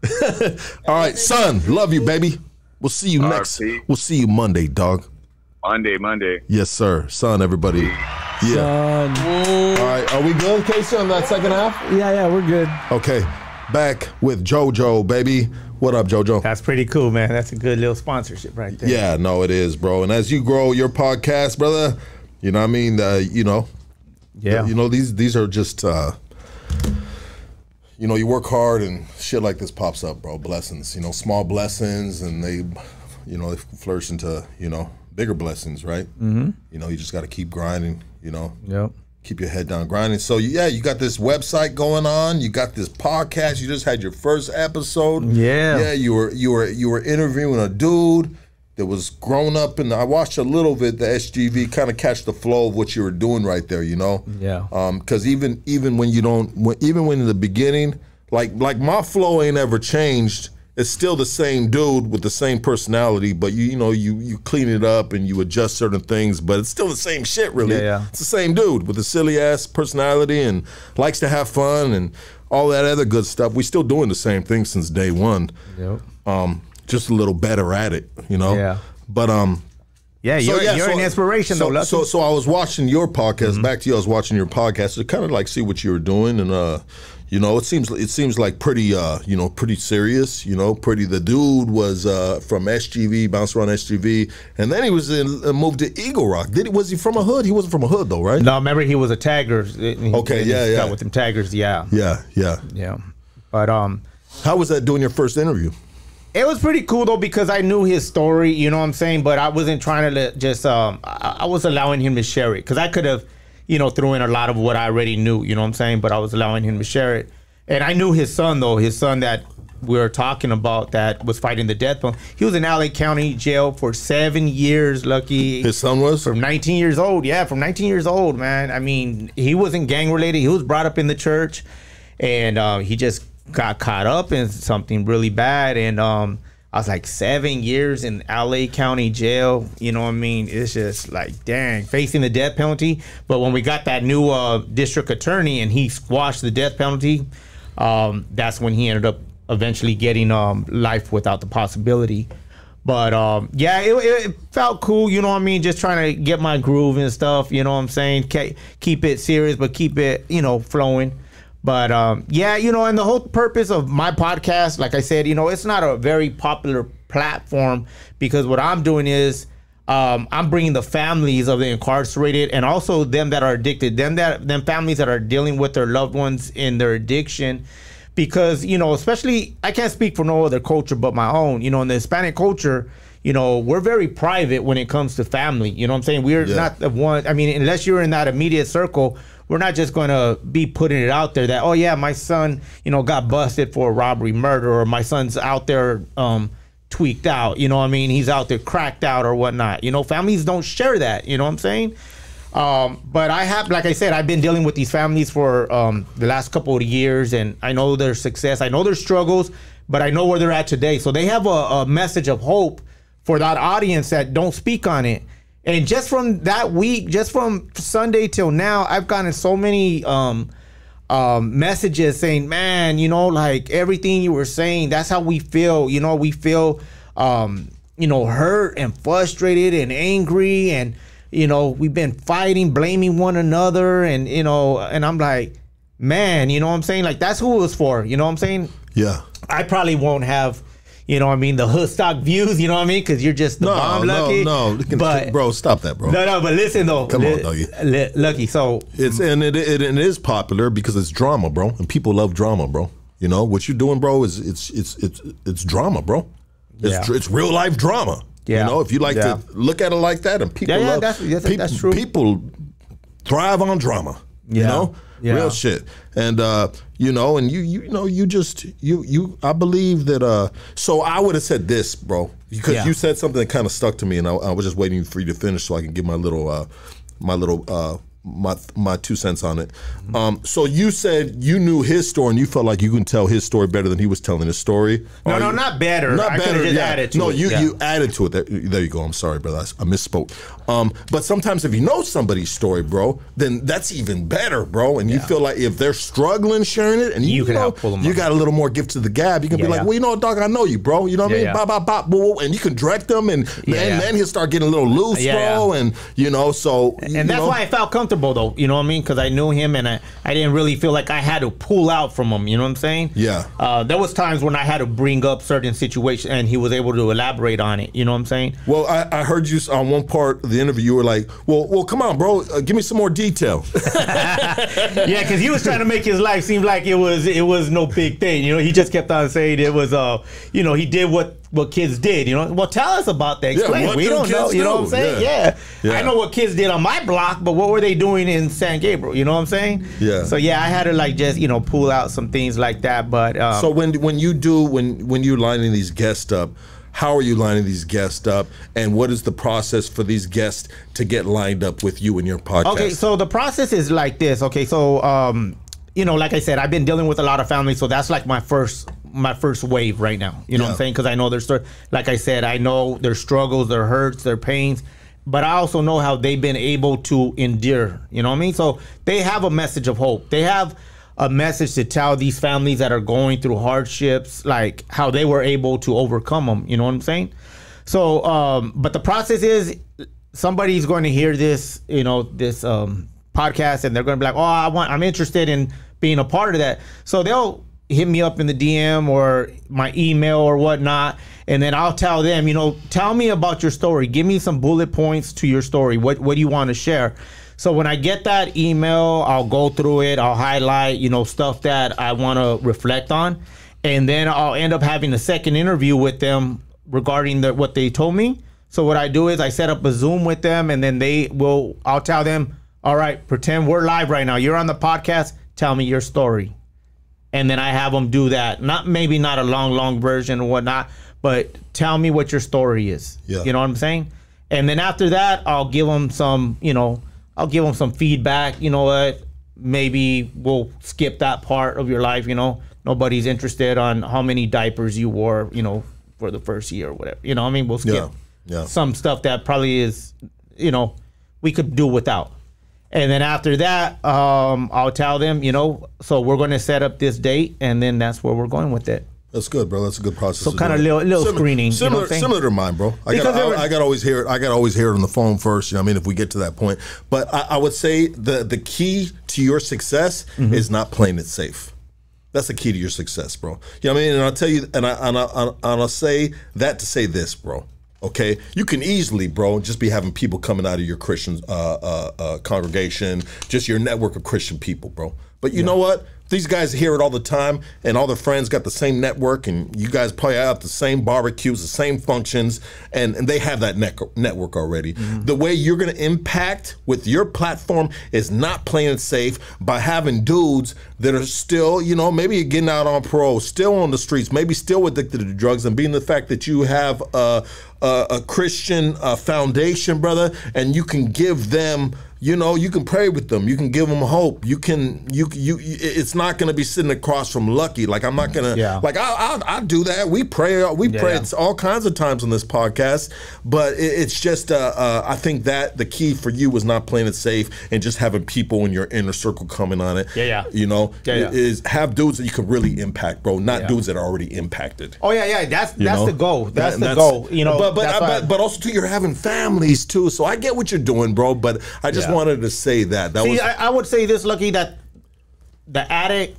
[laughs] All right, son, love you, baby. We'll see you All right, next. Pete. We'll see you Monday, dog. Monday, Monday. Yes, sir, son. Everybody. Yeah. Um, All right, are we good, Casey, on that second half? yeah, yeah, we're good. Okay, back with JoJo, baby. What up, JoJo? That's pretty cool, man. That's a good little sponsorship right there. Yeah, no, it is, bro. And as you grow your podcast, brother, you know what I mean. Uh, you know, Yeah. you know these these are just. Uh, you know, you work hard and shit like this pops up, bro. Blessings, you know, small blessings, and they, you know, they flourish into you know bigger blessings, right? Mm-hmm. You know, you just got to keep grinding. You know, Yep. Keep your head down grinding. So yeah, you got this website going on. You got this podcast. You just had your first episode. Yeah. yeah. You were you were you were interviewing a dude that was grown up, and I watched a little bit the SGV kind of catch the flow of what you were doing right there. You know. Yeah. Um, because even even when you don't, when, even when in the beginning, like like my flow ain't ever changed. It's still the same dude with the same personality, but you you know you you clean it up and you adjust certain things, but it's still the same shit. Really, Yeah, yeah. it's the same dude with a silly ass personality and likes to have fun and all that other good stuff. We're still doing the same thing since day one. Yep. Um, just a little better at it, you know. Yeah. But um, Yeah, you're, yeah, you're so- an inspiration so, though. Lucky. So, so I was watching your podcast. Mm-hmm. Back to you, I was watching your podcast to kind of like see what you were doing, and uh, you know, it seems it seems like pretty, uh, you know, pretty serious. You know, pretty. The dude was uh, from SGV, bounced around SGV, and then he was in uh, moved to Eagle Rock. Did he? Was he from a hood? He wasn't from a hood though, right? no, remember he was a tagger. He- Okay, he yeah, got yeah. With them taggers, yeah, Yeah, yeah. yeah. But um, How was that doing your first interview? It was pretty cool though because I knew his story, you know what I'm saying. But I wasn't trying to just um, I, I was allowing him to share it because I could have, you know, threw in a lot of what I already knew, you know what I'm saying. But I was allowing him to share it, and I knew his son though, his son that we were talking about that was fighting the death penalty. He was in LA County jail for seven years. Lucky His son was. from 19 years old. Yeah, from 19 years old, man. I mean, he wasn't gang related. He was brought up in the church, and uh, he just got caught up in something really bad. And um, I was like, seven years in LA County jail. You know what I mean? It's just like, dang, facing the death penalty. But when we got that new uh, district attorney and he squashed the death penalty, um, that's when he ended up eventually getting um, life without the possibility. But um, yeah, it, it felt cool. You know what I mean? Just trying to get my groove and stuff. You know what I'm saying? Ke- Keep it serious, but keep it, you know, flowing. But um, yeah, you know, and the whole purpose of my podcast, like I said, you know, it's not a very popular platform because what I'm doing is um, I'm bringing the families of the incarcerated and also them that are addicted, them that them families that are dealing with their loved ones in their addiction. Because you know, especially I can't speak for no other culture but my own. You know, in the Hispanic culture, you know, we're very private when it comes to family. You know what I'm saying? We're Yeah. not the one. I mean, unless you're in that immediate circle, we're not just going to be putting it out there that oh yeah, my son, you know, got busted for a robbery, murder, or my son's out there um, tweaked out. You know what I mean? He's out there cracked out or whatnot. You know, families don't share that. You know what I'm saying? Um, but I have, like I said, I've been dealing with these families for um, the last couple of years, and I know their success, I know their struggles, but I know where they're at today. So they have a, a message of hope for that audience that don't speak on it. And just from that week, just from Sunday till now, I've gotten so many um, um, messages saying, "Man, you know, like everything you were saying, that's how we feel. You know, we feel, um, you know, hurt and frustrated and angry, and you know, we've been fighting, blaming one another, and you know, and I'm like, man, you know what I'm saying? Like that's who it was for. You know what I'm saying? Yeah. I probably won't have." You know what I mean? The hood stock views, you know what I mean? Because you're just the No, bomb no, lucky. no, But bro, stop that, bro. no, no, but listen though. Come on, though. li- Lucky. So It's and it, it, it is popular because it's drama, bro, and people love drama, bro. You know what you're doing, bro? Is it's it's it's it's drama, bro. It's Yeah. it's real life drama. Yeah. You know, if you like Yeah. to look at it like that, and people Yeah, yeah, love, that's- yes, peop- that's true. People thrive on drama. Yeah. You know, Yeah. real shit. And uh, you know, and you you know, you just you you. I believe that. uh So I would have said this, bro, because Yeah. you said something that kind of stuck to me, and I, I was just waiting for you to finish so I can give my little uh my little uh my my two cents on it. Um, so you said you knew his story and you felt like you can tell his story better than he was telling his story. No, Or no, you- not better. I could've just added to no, it, you yeah. you added to it. There, there you go. I'm sorry, brother. I, I misspoke. Um, but sometimes if you know somebody's story, bro, then that's even better, bro. And you feel like if they're struggling sharing it, and you, You can know, help pull 'em you up. got a little more gift to the gab. You can Yeah, be like, yeah. well, you know what, dog, I know you, bro. You know what I mean? yeah. Bop, bop, bop, boo, and you can direct them, and Yeah, man, yeah. man, he'll start getting a little loose, Yeah, bro. yeah. And you know, so and that's know, why I felt comfortable though. You know what I mean? Because I knew him, and I, I didn't really feel like I had to pull out from him. You know what I'm saying? Yeah. Uh, there was times when I had to bring up certain situations, and he was able to elaborate on it. You know what I'm saying? Well, I, I heard you on one part of the interview. You were like, "Well, well, come on, bro, uh, give me some more detail." [laughs] yeah, because he was trying to make his life seem like it was it was no big thing. You know, he just kept on saying it was uh, you know, he did what what kids did. You know, well, tell us about that. Explain. what we do don't know. You know what I'm saying? Yeah. Yeah. Yeah. I know what kids did on my block, but what were they doing in San Gabriel? You know what I'm saying? Yeah. So yeah, I had to like just you know pull out some things like that. But um, so when when you do when when you're lining these guests up, how are you lining these guests up, and what is the process for these guests to get lined up with you and your podcast? Okay, so the process is like this. Okay, so um, you know, like I said, I've been dealing with a lot of families, so that's like my first my first wave right now. You know what I'm saying? Because I know their story. Like I said, I know their struggles, their hurts, their pains, but I also know how they've been able to endure. You know what I mean? So they have a message of hope. They have a message to tell these families that are going through hardships, like how they were able to overcome them. You know what I'm saying? So, um, but the process is somebody's going to hear this, you know, this um, podcast, and they're going to be like, "Oh, I want, I'm interested in being a part of that." So they'll hit me up in the DM or my email or whatnot, and then I'll tell them, you know, tell me about your story. Give me some bullet points to your story. What what do you want to share? So when I get that email, I'll go through it. I'll highlight, you know, stuff that I want to reflect on, and then I'll end up having a second interview with them regarding the, what they told me. So what I do is I set up a Zoom with them, and then they will. I'll tell them, all right, pretend we're live right now. You're on the podcast. Tell me your story. And then I have them do that. Not maybe not a long, long version or whatnot, but tell me what your story is. Yeah. You know what I'm saying? And then after that, I'll give them some, you know, I'll give them some feedback. You know what? Maybe we'll skip that part of your life. You know, nobody's interested on how many diapers you wore. You know, for the first year or whatever. You know, what I mean, we'll skip Yeah, yeah. some stuff that probably is, you know, we could do without. And then after that, um, I'll tell them, you know, so we're going to set up this date, and then that's where we're going with it. That's good, bro. That's a good process. So kinda doing little- little Similar- screening, you know Similar, what I'm saying? similar to mine, bro. I got, I, I got always hear it. I got always hear it on the phone first. You know, what I mean, if we get to that point, but I, I would say the the key to your success Mm-hmm. is not playing it safe. That's the key to your success, bro. You know what I mean? And I'll tell you, and I and I, and I'll say that to say this, bro. Okay, you can easily, bro, just be having people coming out of your Christian uh, uh, uh, congregation, just your network of Christian people, bro. But you know what? These guys hear it all the time, and all their friends got the same network, and you guys play out the same barbecues, the same functions, and, and they have that net- network already. The way you're going to impact with your platform is not playing it safe by having dudes that are still, you know, maybe getting out on parole, still on the streets, maybe still addicted to drugs, and being the fact that you have a, a, a Christian uh, foundation, brother, and you can give them you know you can pray with them you can give them hope you can you you it's not going to be sitting across from lucky like i'm not going to Yeah. like I, I i do that we pray we pray yeah. it's all kinds of times on this podcast but it, it's just uh, uh i think that the key for you was not playing it safe and just having people in your inner circle coming on it Yeah, yeah. you know Yeah, yeah. is have dudes that you can really impact bro not Yeah. dudes that are already impacted Oh yeah, yeah. That's you that's know? the goal. That's That- the goal. You know, but but that's why- but, but also too, you're having families too. So I get what you're doing, bro. But I just Yeah. wanted to say that that See, was I, I would say this, Lucky, that the addict,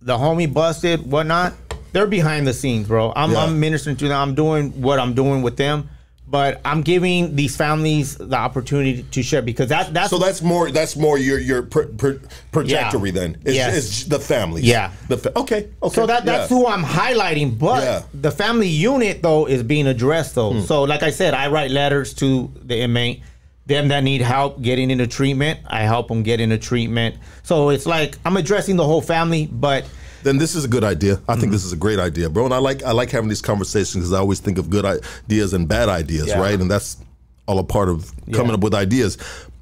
the homie busted, whatnot, they're behind the scenes, bro. I'm, Yeah. I'm ministering to them. I'm doing what I'm doing with them, but I'm giving these families the opportunity to share because that that's so that's more that's more your your pro, pro, trajectory Yeah. then. It's, Yes. it's the families. Yeah. The fa- okay. Okay. So that that's yeah. who I'm highlighting, but Yeah. the family unit though is being addressed though. Hmm. So like I said, I write letters to the inmate, them that need help getting into treatment, I help them get into treatment. So it's like I'm addressing the whole family, but Then this is a good idea. I Mm-hmm. think this is a great idea, bro. And I like I like having these conversations because I always think of good ideas and bad ideas, Yeah. right? And that's all a part of coming Yeah. up with ideas.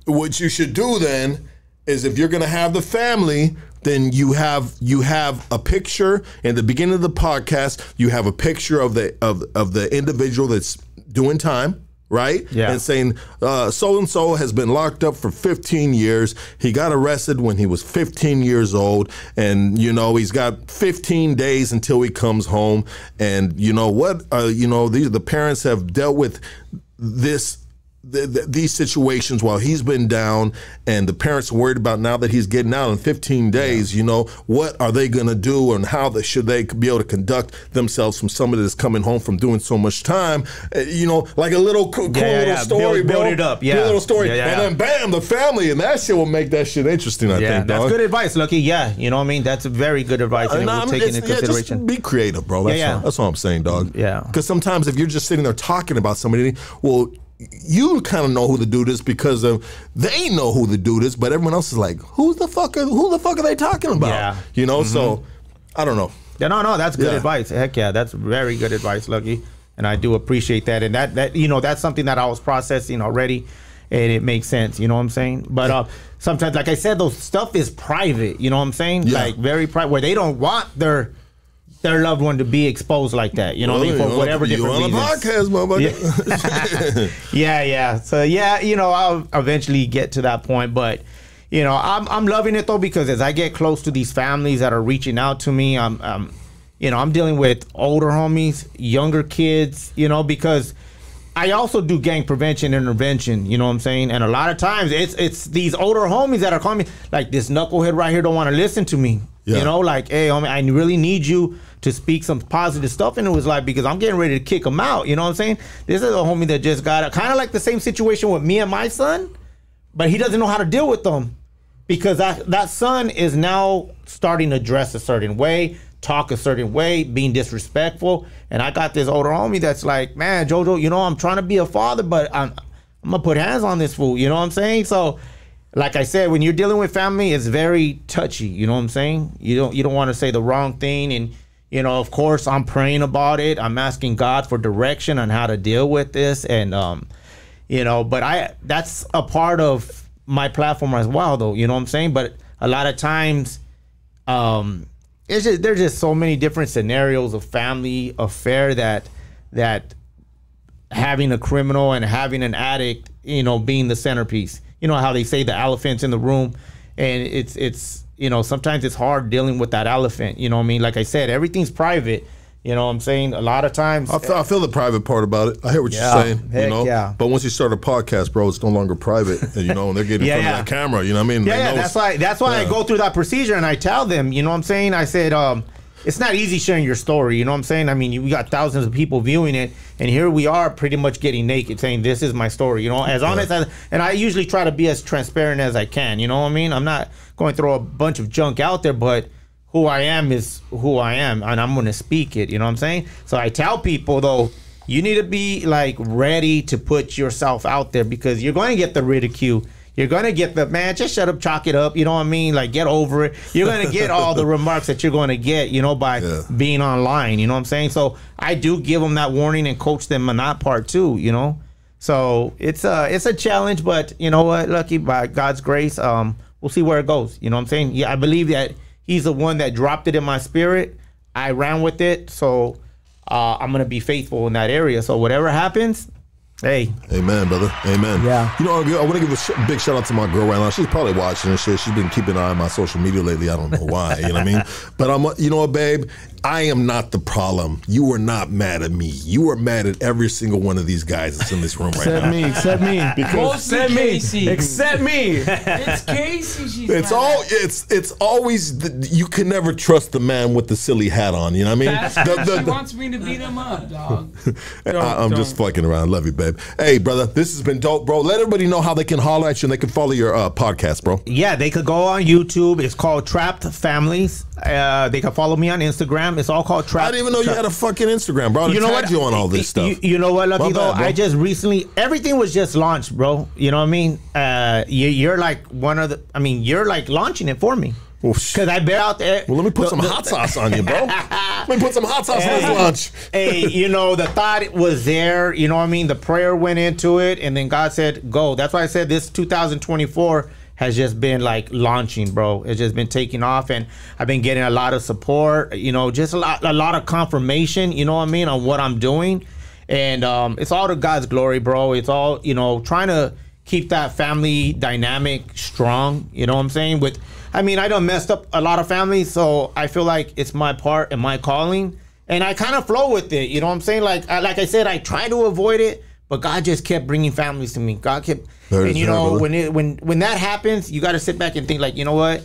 What you should do then is if you're gonna have the family, then you have you have a picture in the beginning of the podcast. You have a picture of the of of the individual that's doing time. Right, Yeah. and saying so and so has been locked up for 15 years. He got arrested when he was 15 years old, and you know he's got 15 days until he comes home. And you know what? Uh, you know these the parents have dealt with this. Th th these situations while he's been down and the parents are worried about now that he's getting out in 15 days you know what are they going to do and how they, should they be able to conduct themselves from somebody that's coming home from doing so much time Uh, you know like a little cool, cool yeah, little yeah. story Build- bro. build it up, Good a little story Yeah, yeah, and yeah. then bam the family and that shit will make that shit interesting I yeah, think that's dog. good advice, Lucky. Yeah, you know what I mean. That's very good advice, and it will I'm- take it's- into yeah, consideration. just be creative, bro. That's, Yeah, yeah. All, that's all I'm saying, dog. Yeah. Because sometimes if you're just sitting there talking about somebody, well, you kind of know who the dude is because of they know who the dude is, but everyone else is like, who the fuck are who the fuck are they talking about? Yeah. Mm-hmm. You know, so I don't know. Yeah, no, no, that's good Yeah. advice. Heck yeah, that's very good advice, Lucky. And I do appreciate that. And that that you know, that's something that I was processing already and it makes sense, you know what I'm saying? But uh sometimes like I said, those stuff is private, you know what I'm saying? Yeah. Like very private where they don't want their their loved one to be exposed like that. You know what I mean? Well, For whatever on, you different on a reasons. podcast, motherfucker. [laughs] Yeah, yeah. So yeah, you know, I'll eventually get to that point, but you know, I'm I'm loving it though because as I get close to these families that are reaching out to me, I'm, I'm you know, I'm dealing with older homies, younger kids, you know, because I also do gang prevention intervention, you know what I'm saying? And a lot of times it's it's these older homies that are calling me like this knucklehead right here don't want to listen to me. Yeah. You know, like, hey, homie, I really need you to speak some positive stuff into his life because I'm getting ready to kick him out. You know what I'm saying? This is a homie that just got kind of like the same situation with me and my son, but he doesn't know how to deal with them because that that son is now starting to dress a certain way, talk a certain way, being disrespectful. And I got this older homie that's like, man, Jojo, you know, I'm trying to be a father, but I'm I'm gonna put hands on this fool. You know what I'm saying? So like I said, when you're dealing with family, it's very touchy. You know what I'm saying? You don't you don't want to say the wrong thing, and you know, of course, I'm praying about it. I'm asking God for direction on how to deal with this, and um, you know, but I that's a part of my platform as well, though. You know what I'm saying? But a lot of times, um, it's just there's just so many different scenarios of family affair that that having a criminal and having an addict, you know, being the centerpiece. You know how they say the elephant's in the room, and it's it's you know sometimes it's hard dealing with that elephant. You know what I mean? Like I said, everything's private. You know what I'm saying? A lot of times, I feel, I feel the private part about it. I hear what Yeah, you're saying. you know, yeah. but once you start a podcast, bro, it's no longer private. and, you know, and they're getting [laughs] Yeah, in front of that camera. You know what I mean? Yeah, yeah, that's why that's why I go through that procedure and I tell them, you know what I'm saying? I said, um, it's not easy sharing your story, you know what I'm saying? I mean, you got thousands of people viewing it, and here we are pretty much getting naked saying this is my story, you know, as honest as and I usually try to be as transparent as I can, you know what I mean? I'm not going to throw a bunch of junk out there, but who I am is who I am, and I'm gonna speak it. You know what I'm saying? So I tell people though, you need to be like ready to put yourself out there because you're going to get the ridicule. You're going to get the man, just shut up, chalk it up. You know what I mean? Like get over it. You're going to get all the [laughs] remarks that you're going to get, you know, by Yeah. being online. You know what I'm saying? So I do give them that warning and coach them on that part too. You know, so it's a it's a challenge, but you know what? Lucky by God's grace, um, we'll see where it goes. You know what I'm saying? Yeah, I believe that He's the one that dropped it in my spirit. I ran with it, so uh, I'm gonna be faithful in that area. So whatever happens, hey, Amen, brother. Amen. Yeah. You know, I want to give a sh- big shout out to my girl right now. She's probably watching and shit. She's been keeping an eye on my social media lately. I don't know why. You know what I mean? [laughs] But I'm, you know what, babe? I am not the problem. You are not mad at me. You are mad at every single one of these guys that's in this room right Except now. me, except me. [laughs] Mostly Except me. Casey. Except me. It's Casey. She's It's mad all. at. It's it's always. The, you can never trust the man with the silly hat on. You know what I mean? That's The- the- she wants me to beat him up, dog. [laughs] I, I'm just fucking around. Love you, babe. Hey, brother, this has been dope, bro. Let everybody know how they can holler at you and they can follow your uh, podcast, bro. yeah, they could go on YouTube. It's called Trapped Families. Uh, they can follow me on Instagram. It's all called Trapped. I didn't even know you had a fucking Instagram, bro. you know what? You on all this stuff. You, you know what, Lucky though? I just recently everything was just launched, bro. You know what I mean? Uh, you, you're like one of the. I mean, you're like launching it for me because I bet out there. well, let me put the- some the- hot sauce on you, bro. [laughs] let me put some hot sauce on this lunch. hey, you know, the thought was there. You know what I mean? The prayer went into it, and then God said, "Go." That's why I said this 2024 has just been like launching, bro. It's just been taking off, and I've been getting a lot of support. You know, just a lot, a lot of confirmation. You know what I mean on what I'm doing, and um, it's all to God's glory, bro. It's all you know, trying to keep that family dynamic strong. You know what I'm saying? With, I mean, I done messed up a lot of families, so I feel like it's my part and my calling and I kind of flow with it. You know what I'm saying? Like, I, like I said, I try to avoid it, but God just kept bringing families to me. God kept, There it and you know, brother. when it when when that happens, you got to sit back and think, like, you know what,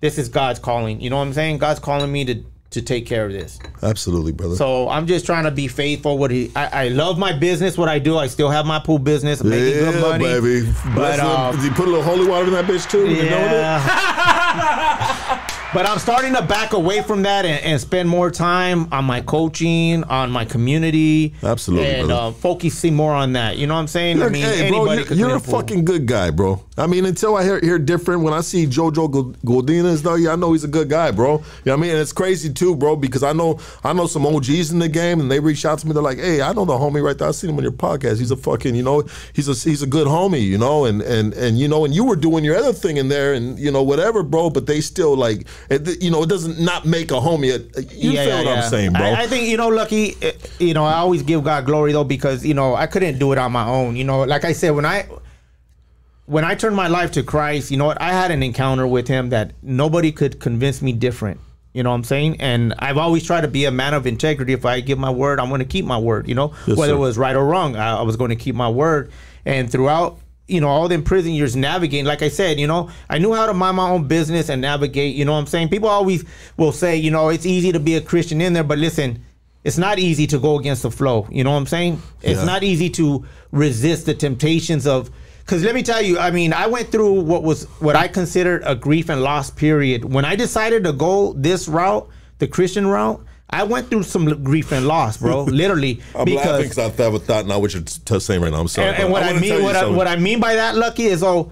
this is God's calling. You know what I'm saying? God's calling me to to take care of this. Absolutely, brother. So I'm just trying to be faithful. What he, I, I love my business. What I do, I still have my pool business. I'm making yeah, good money. baby. But them. uh, Did you put a little holy water in that bitch too? You know yeah. [laughs] but I'm starting to back away from that and, and spend more time on my coaching, on my community. Absolutely, And uh, focusing more on that. You know what I'm saying? Look, I mean, hey, bro, you're, you're a fucking good guy, bro. I mean, until I hear, hear different, when I see JoJo Go- Godinez, though, yeah, I know he's a good guy, bro. You know what I mean? And it's crazy too, bro, because I know I know some OGs in the game, and they reach out to me. They're like, "Hey, I know the homie right there. I seen him on your podcast. He's a fucking, you know, he's a he's a good homie, you know, and and and you know, and you were doing your other thing in there, and you know, whatever, bro. But they still like, it, you know, it doesn't not make a homie. A, you feel what I'm saying, bro? I, I think you know, lucky. eh, You know, I always give God glory though because you know I couldn't do it on my own. You know, like I said, when I when I turned my life to Christ, you know what? I had an encounter with Him that nobody could convince me different. You know what I'm saying? And I've always tried to be a man of integrity. If I give my word, I'm going to keep my word. You know, Yes, whether sir. it was right or wrong, I, I was going to keep my word. And throughout, you know, all the prison years navigating, like I said, you know, I knew how to mind my own business and navigate. You know what I'm saying? People always will say, you know, it's easy to be a Christian in there, but listen, it's not easy to go against the flow. You know what I'm saying? It's Yeah. not easy to resist the temptations of. Because let me tell you, I mean, I went through what was what I considered a grief and loss period. When I decided to go this route, the Christian route, I went through some grief and loss, bro. [laughs] Literally, I'm laughing because I thought, thought not what you're t- saying right now. I'm sorry. and, and what I, mean, what I, what I mean by that, Lucky, is oh,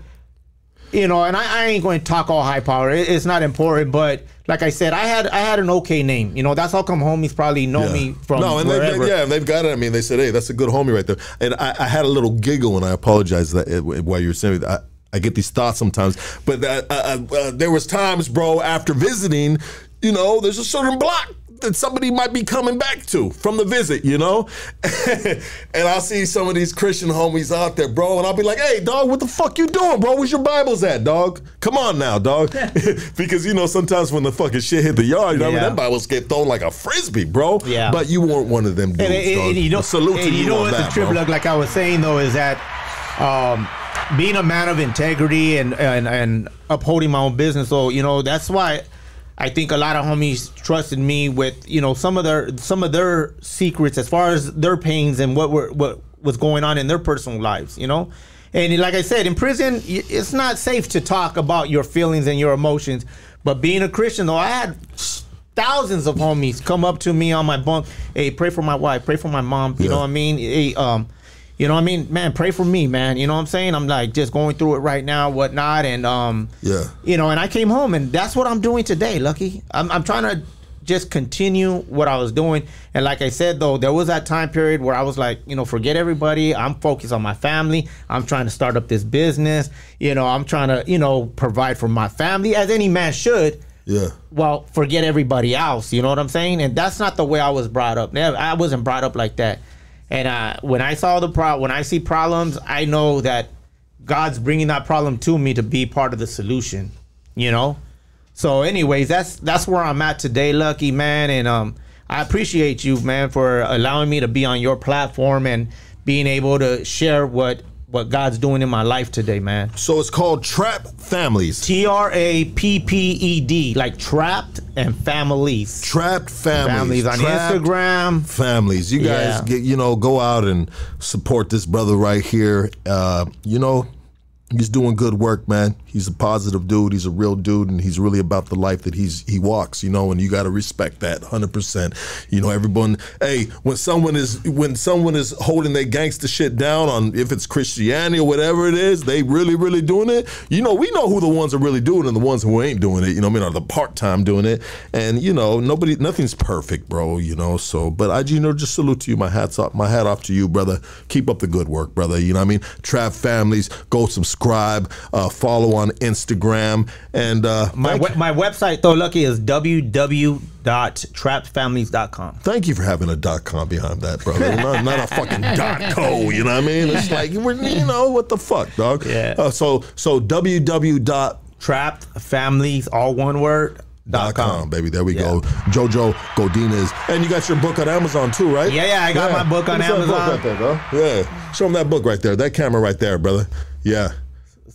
you know, and I, I ain't going to talk all high power. It, it's not important, but like I said, I had I had an okay name. You know, that's how come homies probably know Yeah. me from no, and they, wherever. they, yeah, and they've got it. I mean, they said, "Hey, that's a good homie right there." And I, I had a little giggle, and I apologize that uh, while you were saying that. I, I get these thoughts sometimes, but uh, uh, uh, there was times, bro, after visiting, you know, there's a certain block that somebody might be coming back to from the visit, you know, [laughs] and I'll see some of these Christian homies out there, bro, and I'll be like, "Hey, dog, what the fuck you doing, bro? Where's your Bibles at, dog? Come on now, dog." [laughs] because you know sometimes when the fucking shit hit the yard, you know, Yeah. them Bibles get thrown like a frisbee, bro. Yeah. But you weren't one of them dudes. And, and- and you know, salute to you, you know what that, the trip bro. like I was saying though is that um, being a man of integrity and, and and upholding my own business. So you know that's why I think a lot of homies trusted me with you know some of their some of their secrets as far as their pains and what were what was going on in their personal lives. You know. And like I said, in prison, it's not safe to talk about your feelings and your emotions. But being a Christian, though, I had thousands of homies come up to me on my bunk. Hey, pray for my wife. Pray for my mom. You Yeah. know what I mean? Hey, um, you know what I mean? Man, pray for me, man. You know what I'm saying? I'm like just going through it right now, whatnot, and um, Yeah. you know, and I came home, and that's what I'm doing today, Lucky. I'm I'm trying to just continue what I was doing, and like I said, though, there was that time period where I was like, you know, forget everybody. I'm focused on my family. I'm trying to start up this business. You know, I'm trying to, you know, provide for my family as any man should Yeah. well, forget everybody else. You know what I'm saying? And that's not the way I was brought up. Never, I wasn't brought up like that. And uh, when I saw the pro, when I see problems, I know that God's bringing that problem to me to be part of the solution. You know. So, anyways, that's that's where I'm at today, Lucky man, and um, I appreciate you, man, for allowing me to be on your platform and being able to share what what God's doing in my life today, man. So it's called Trapped Families. T R A P P E D, like trapped and families. Trapped Families. Families on Trapped Instagram. Families. You guys Yeah. get you know go out and support this brother right here. Uh, you know, he's doing good work, man. He's a positive dude. He's a real dude, and he's really about the life that he's he walks. You know, and you got to respect that, hundred percent. You know, everyone. Hey, when someone is when someone is holding their gangster shit down on if it's Christianity or whatever it is, they really really doing it. You know, we know who the ones are really doing it and the ones who ain't doing it. You know, I mean, are the part time doing it, and you know, nobody, nothing's perfect, bro. You know, so but I, you know, just salute to you. My hats off, my hat off to you, brother. Keep up the good work, brother. You know what I mean? Trapped families, go subscribe, uh, follow on Instagram, and uh, My we- my website though, Lucky, is www.trappedfamilies.com. thank you for having a dot com behind that, brother. not, not a fucking [laughs] dot co. You know what I mean? It's like you know what the fuck, dog. Yeah. Uh, so so www Trapped families, all one word. Dot com, com. baby. There we Yeah. go. Jojo Godinez. And you got your book on Amazon too, right? Yeah, yeah, I got my book on that book Amazon. right there. Yeah. Show them that book right there. That camera right there, brother. Yeah.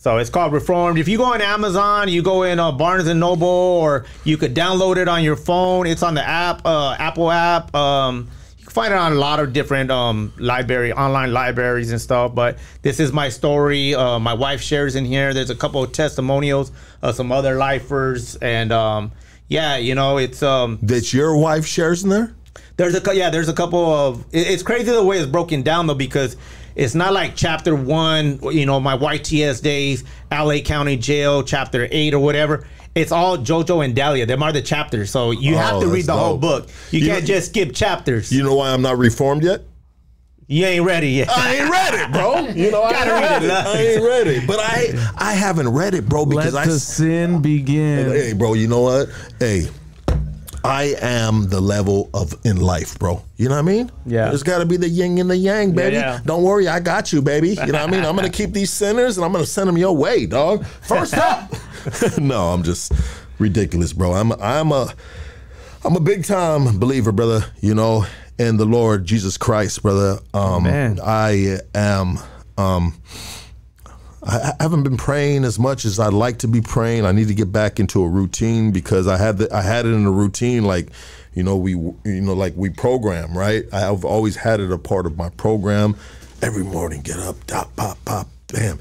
So it's called Reformed. If you go on Amazon, you go in uh, Barnes and Noble, or you could download it on your phone. It's on the app, uh, Apple app. Um, you can find it on a lot of different um, library, online libraries and stuff. But this is my story. Uh, my wife shares in here. There's a couple of testimonials of some other lifers, and um, yeah, you know, it's um, That your wife shares in there? there's a yeah, there's a couple of. it- It's crazy the way it's broken down though because it's not like chapter one, you know, my YTS days, LA County Jail, chapter eight or whatever. It's all JoJo and Dahlia. Them are the chapters, so you Oh, have to read the whole book. You, You can't know- just skip chapters. You, You know why I'm not reformed yet? You ain't ready yet. I ain't read it, bro. You know, I ain't Gotta read read it, it. I ain't read it. But I I haven't read it, bro, Let because I the sin begin. Hey, bro, you know what? Hey, I am the level of in life, bro. You know what I mean? Yeah. There's got to be the yin and the yang, baby. yeah. Don't worry, I got you, baby. You know what I mean? I'm gonna [laughs] keep these sinners and I'm gonna send them your way, dog. First up. [laughs] no, I'm just ridiculous, bro. I'm I'm a I'm a big time believer, brother. You know, in the Lord Jesus Christ, brother. Um, Amen. I am. Um, I haven't been praying as much as I'd like to be praying. I need to get back into a routine because I had the, I had it in a routine like, you know, we you know like we program right. I've always had it a part of my program. Every morning, get up, dot, pop, pop, bam,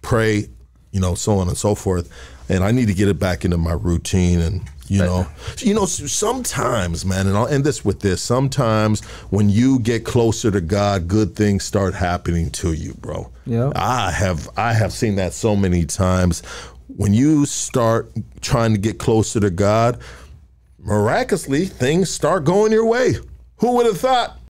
pray, you know, so on and so forth. and I need to get it back into my routine and. You know, you know. Sometimes, man, and I'll end this with this. Sometimes, when you get closer to God, good things start happening to you, bro. Yeah. I have I have seen that so many times. When you start trying to get closer to God, miraculously things start going your way. Who would have thought?